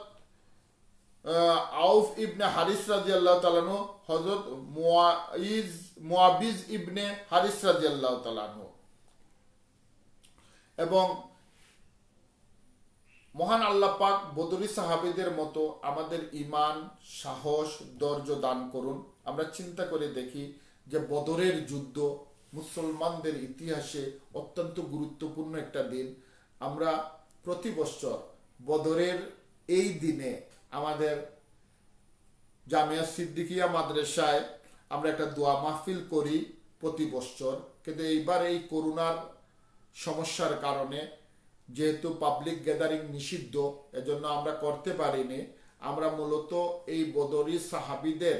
আউফ ইবনে হারিস রাজি আল্লাহ তালানু হজরত মুআইজ, মুআবিজ ইবনে হারিস রাজি আল্লাহ তালানু এবং মহান আল্লাহ পাক বদরি সাহাবিদের মতো আমাদের ইমান সাহস, ধৈর্য দান করুন। আমরা চিন্তা করে দেখি যে বদরের যুদ্ধ মুসলমানদের ইতিহাসে অত্যন্ত গুরুত্বপূর্ণ একটা দিন। আমরা প্রতি বছর বদরের এই দিনে আমাদের জামিয়া সিদ্দিকিয়া মাদ্রাসায় আমরা একটা দোয়া মাহফিল করি প্রতি বছর। কিন্তু এইবার এই করোনার সমস্যার কারণে যেহেতু পাবলিক গ্যাদারিং নিষিদ্ধ, এজন্য আমরা করতে পারিনি। আমরা মূলত এই বদরি সাহাবিদের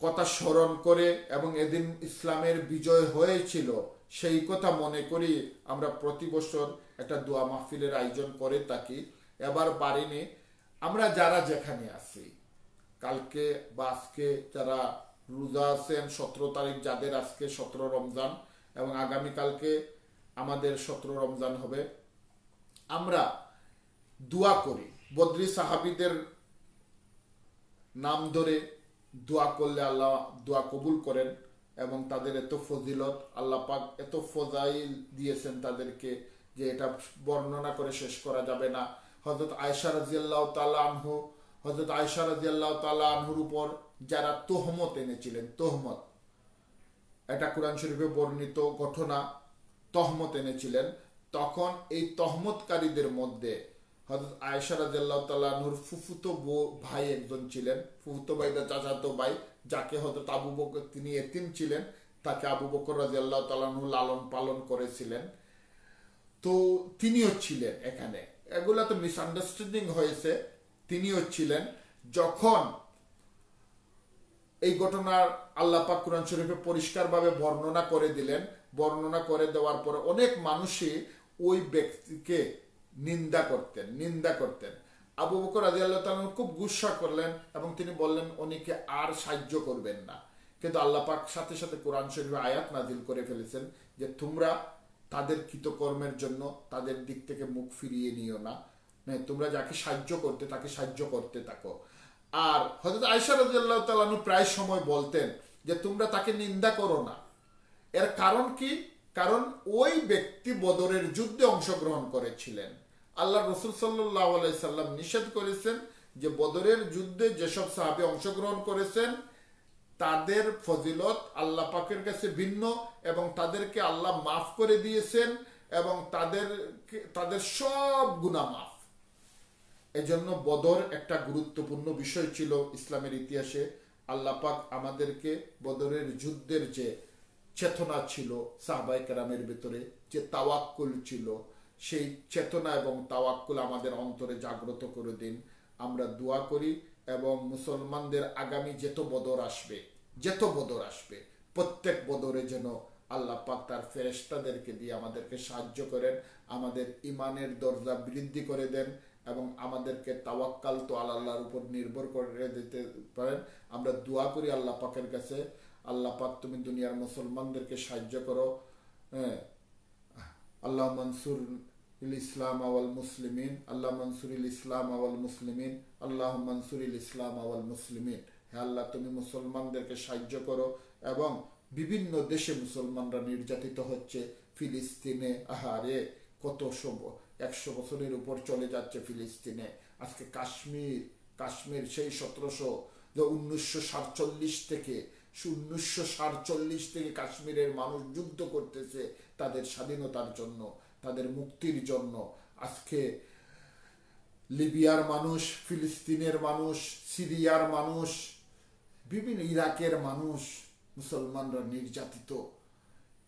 কথা স্মরণ করে এবং এদিন ইসলামের বিজয় হয়েছিল, সেই কথা মনে করি আমরা প্রতি বছর একটা দোয়া মাহফিলের আয়োজন করে থাকি। এবার পারিনি, আমরা যারা যেখানে আছি, কালকে বা আজকে যারা রোজা আছেন, সতেরো তারিখ যাদের আজকে সতেরো রমজান, এবং আগামীকালকে আমাদের সতেরো রমজান হবে। আমরা দোয়া করি। বদ্রি সাহাবিদের নাম ধরে দোয়া করলে আল্লাহ দোয়া কবুল করেন এবং তাদের এত ফজিলত, আল্লাহ পাক এত ফজাইল দিয়েছেন তাদেরকে যে এটা বর্ণনা করে শেষ করা যাবে না। হজরত আয়সা রাজিয়াল্লাহ তালা আনহু হজরত আয়সা রাজিয়াল্লাহ তালা আনহুর উপর যারা তোহমত এনেছিলেন, তোহমত। এটা কোরআন শরীফে বর্ণিত ঘটনা। তহমত এনেছিলেন, তখন এই তহমতকারীদের মধ্যে হজরত আয়সা রাজিয়াল্লাহ তালাহুর ফুফুতো ভাই একজন ছিলেন। ফুফুতো ভাই চাচাতো ভাই, যাকে হজরত আবু বকর, তিনি এতিম ছিলেন, তাকে আবু বকর রাজিয়াল্লাহ তালাহু লালন পালন করেছিলেন। তো তিনিও ছিলেন এখানে। এগুলা তো মিসআন্ডারস্ট্যান্ডিং হয়েছে। তিনিও ছিলেন। যখন এই ঘটনার আল্লাহ পাক কোরআন শরীফে পরিষ্কারভাবে বর্ণনা করে দিলেন বর্ণনা করে দেওয়ার পরে অনেক মানুষই ওই ব্যক্তিকে নিন্দা করতেন নিন্দা করতেন। আবু বকর রাজি আল্লাহ খুব গুসা করলেন এবং তিনি বললেন উনিকে আর সাহায্য করবেন না। কিন্তু আল্লাহ পাক সাথে সাথে কোরআন শরীফে আয়াত নাজিল করে ফেলেছেন যে, তোমরা তাদের কৃতকর্মের জন্য তাদের দিক থেকে মুখ ফিরিয়ে নিও না। তোমরা যাকে সাহায্য করতে, তাকে সাহায্য করতে থাকো। আর হজরত আয়সা রাজিয়াল্লাহ তালানু প্রায় সময় বলতেন যে, তোমরা তাকে নিন্দা করো না। এর কারণ কি? কারণ ওই ব্যক্তি বদরের যুদ্ধে অংশগ্রহণ করেছিলেন। আল্লাহ রসুল সাল্লাহ সাল্লাম নিষেধ করেছেন যে বদরের যুদ্ধে যেসব সাহাবে অংশগ্রহণ করেছেন, তাদের ফজিলত আল্লাহ পাকের কাছে ভিন্ন এবং তাদেরকে আল্লাহ মাফ করে দিয়েছেন এবং তাদের তাদের সব গুণা মাফ। এজন্য বদর একটা গুরুত্বপূর্ণ বিষয় ছিল ইসলামের ইতিহাসে। আল্লাহ পাক আমাদেরকে বদরের যুদ্ধের যে চেতনা ছিল সাহবাই কেরামের ভেতরে, যে তাওয়াক্কুল ছিল, সেই চেতনা এবং তাওয়াক্কুল আমাদের অন্তরে জাগ্রত করে দিন। আমরা দোয়া করি এবং মুসলমানদের আগামী যেত বদর আসবে, যেত বদর আসবে, প্রত্যেক বদরে যেন আল্লাহ পাক তার ফেরেস্তাদেরকে দিয়ে আমাদেরকে সাহায্য করেন, আমাদের ইমানের দরজা বৃদ্ধি করে দেন এবং আমাদেরকে তাওয়াক্কাল তো আল্লাহর উপর নির্ভর করে দিতে পারেন। আমরা দোয়া করি আল্লাহ পাকের কাছে আল্লাহ পাক তুমি দুনিয়ার মুসলমানদেরকে সাহায্য করো হ্যাঁ। আল্লাহ মনসুর ইসলাম আওয়াল মুসলিমিন, আল্লাহ মনসুর ইসলাম আওয়াল মুসলিমিন, আল্লাহ মনসুর ইসলাম আওয়াল মুসলিমিন। হে আল্লাহ, তুমি মুসলমানদেরকে সাহায্য করো এবং বিভিন্ন দেশে মুসলমানরা নির্যাতিত হচ্ছে ফিলিস্তিনে। আহারে, কত সব একশো বছরের উপর চলে যাচ্ছে ফিলিস্তিনে। আজকে কাশ্মীর কাশ্মীর সেই সতেরোশো উনিশশো সাতচল্লিশ থেকে উনিশশো সাতচল্লিশ থেকে কাশ্মীরের মানুষ যুদ্ধ করতেছে তাদের স্বাধীনতার জন্য, তাদের মুক্তির জন্য। আজকে লিবিয়ার মানুষ, ফিলিস্তিনের মানুষ, সিরিয়ার মানুষ, বিভিন্ন ইরাকের মানুষ, মুসলমানরা নির্যাতিত,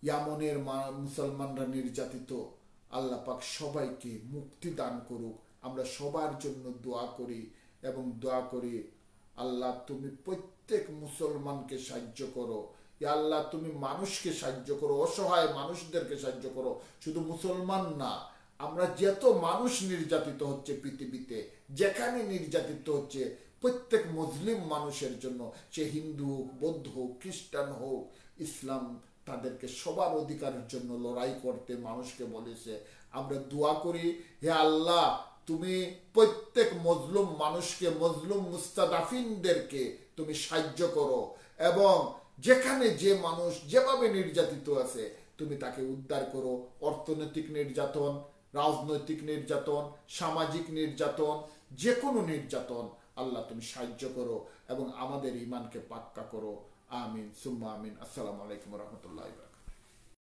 ইয়ামনের মুসলমানরা নির্যাতিত, আল্লাহ পাক সবাইকে মুক্তি দান করুক। আমরা সবার জন্য দোয়া করি এবং দোয়া করি, আল্লাহ তুমি প্রত্যেক মুসলমানকে সাহায্য করো। আল্লাহ, তুমি মানুষকে সাহায্য করো, অসহায় মানুষদেরকে সাহায্য করো। শুধু মুসলমান না, আমরা যত মানুষ নির্যাতিত হচ্ছে পৃথিবীতে, যেখানে নির্যাতিত হচ্ছে, প্রত্যেক মুসলিম মানুষের জন্য, সে হিন্দু হোক, বৌদ্ধ হোক, খ্রিস্টান হোক, ইসলাম তাদেরকে সবার অধিকারের জন্য লড়াই করতে মানুষকে বলেছে। আমরা দোয়া করি, হে আল্লাহ, তুমি প্রত্যেক মজলুম মানুষকে, মজলুম মুস্তাদাফিনদেরকে তুমি সাহায্য করো। এবং যেখানে যে মানুষ যেভাবে নির্যাতিত আছে, তুমি তাকে উদ্ধার করো। অর্থনৈতিক নির্যাতন, রাজনৈতিক নির্যাতন, সামাজিক নির্যাতন যে কোনো নির্যাতন, আল্লাহ তুমি সাহায্য করো এবং আমাদের ইমানকে পাক্কা করো। আমিন, সুম্মা আমিন। আসসালামু আলাইকুম রহমতুল্লাহ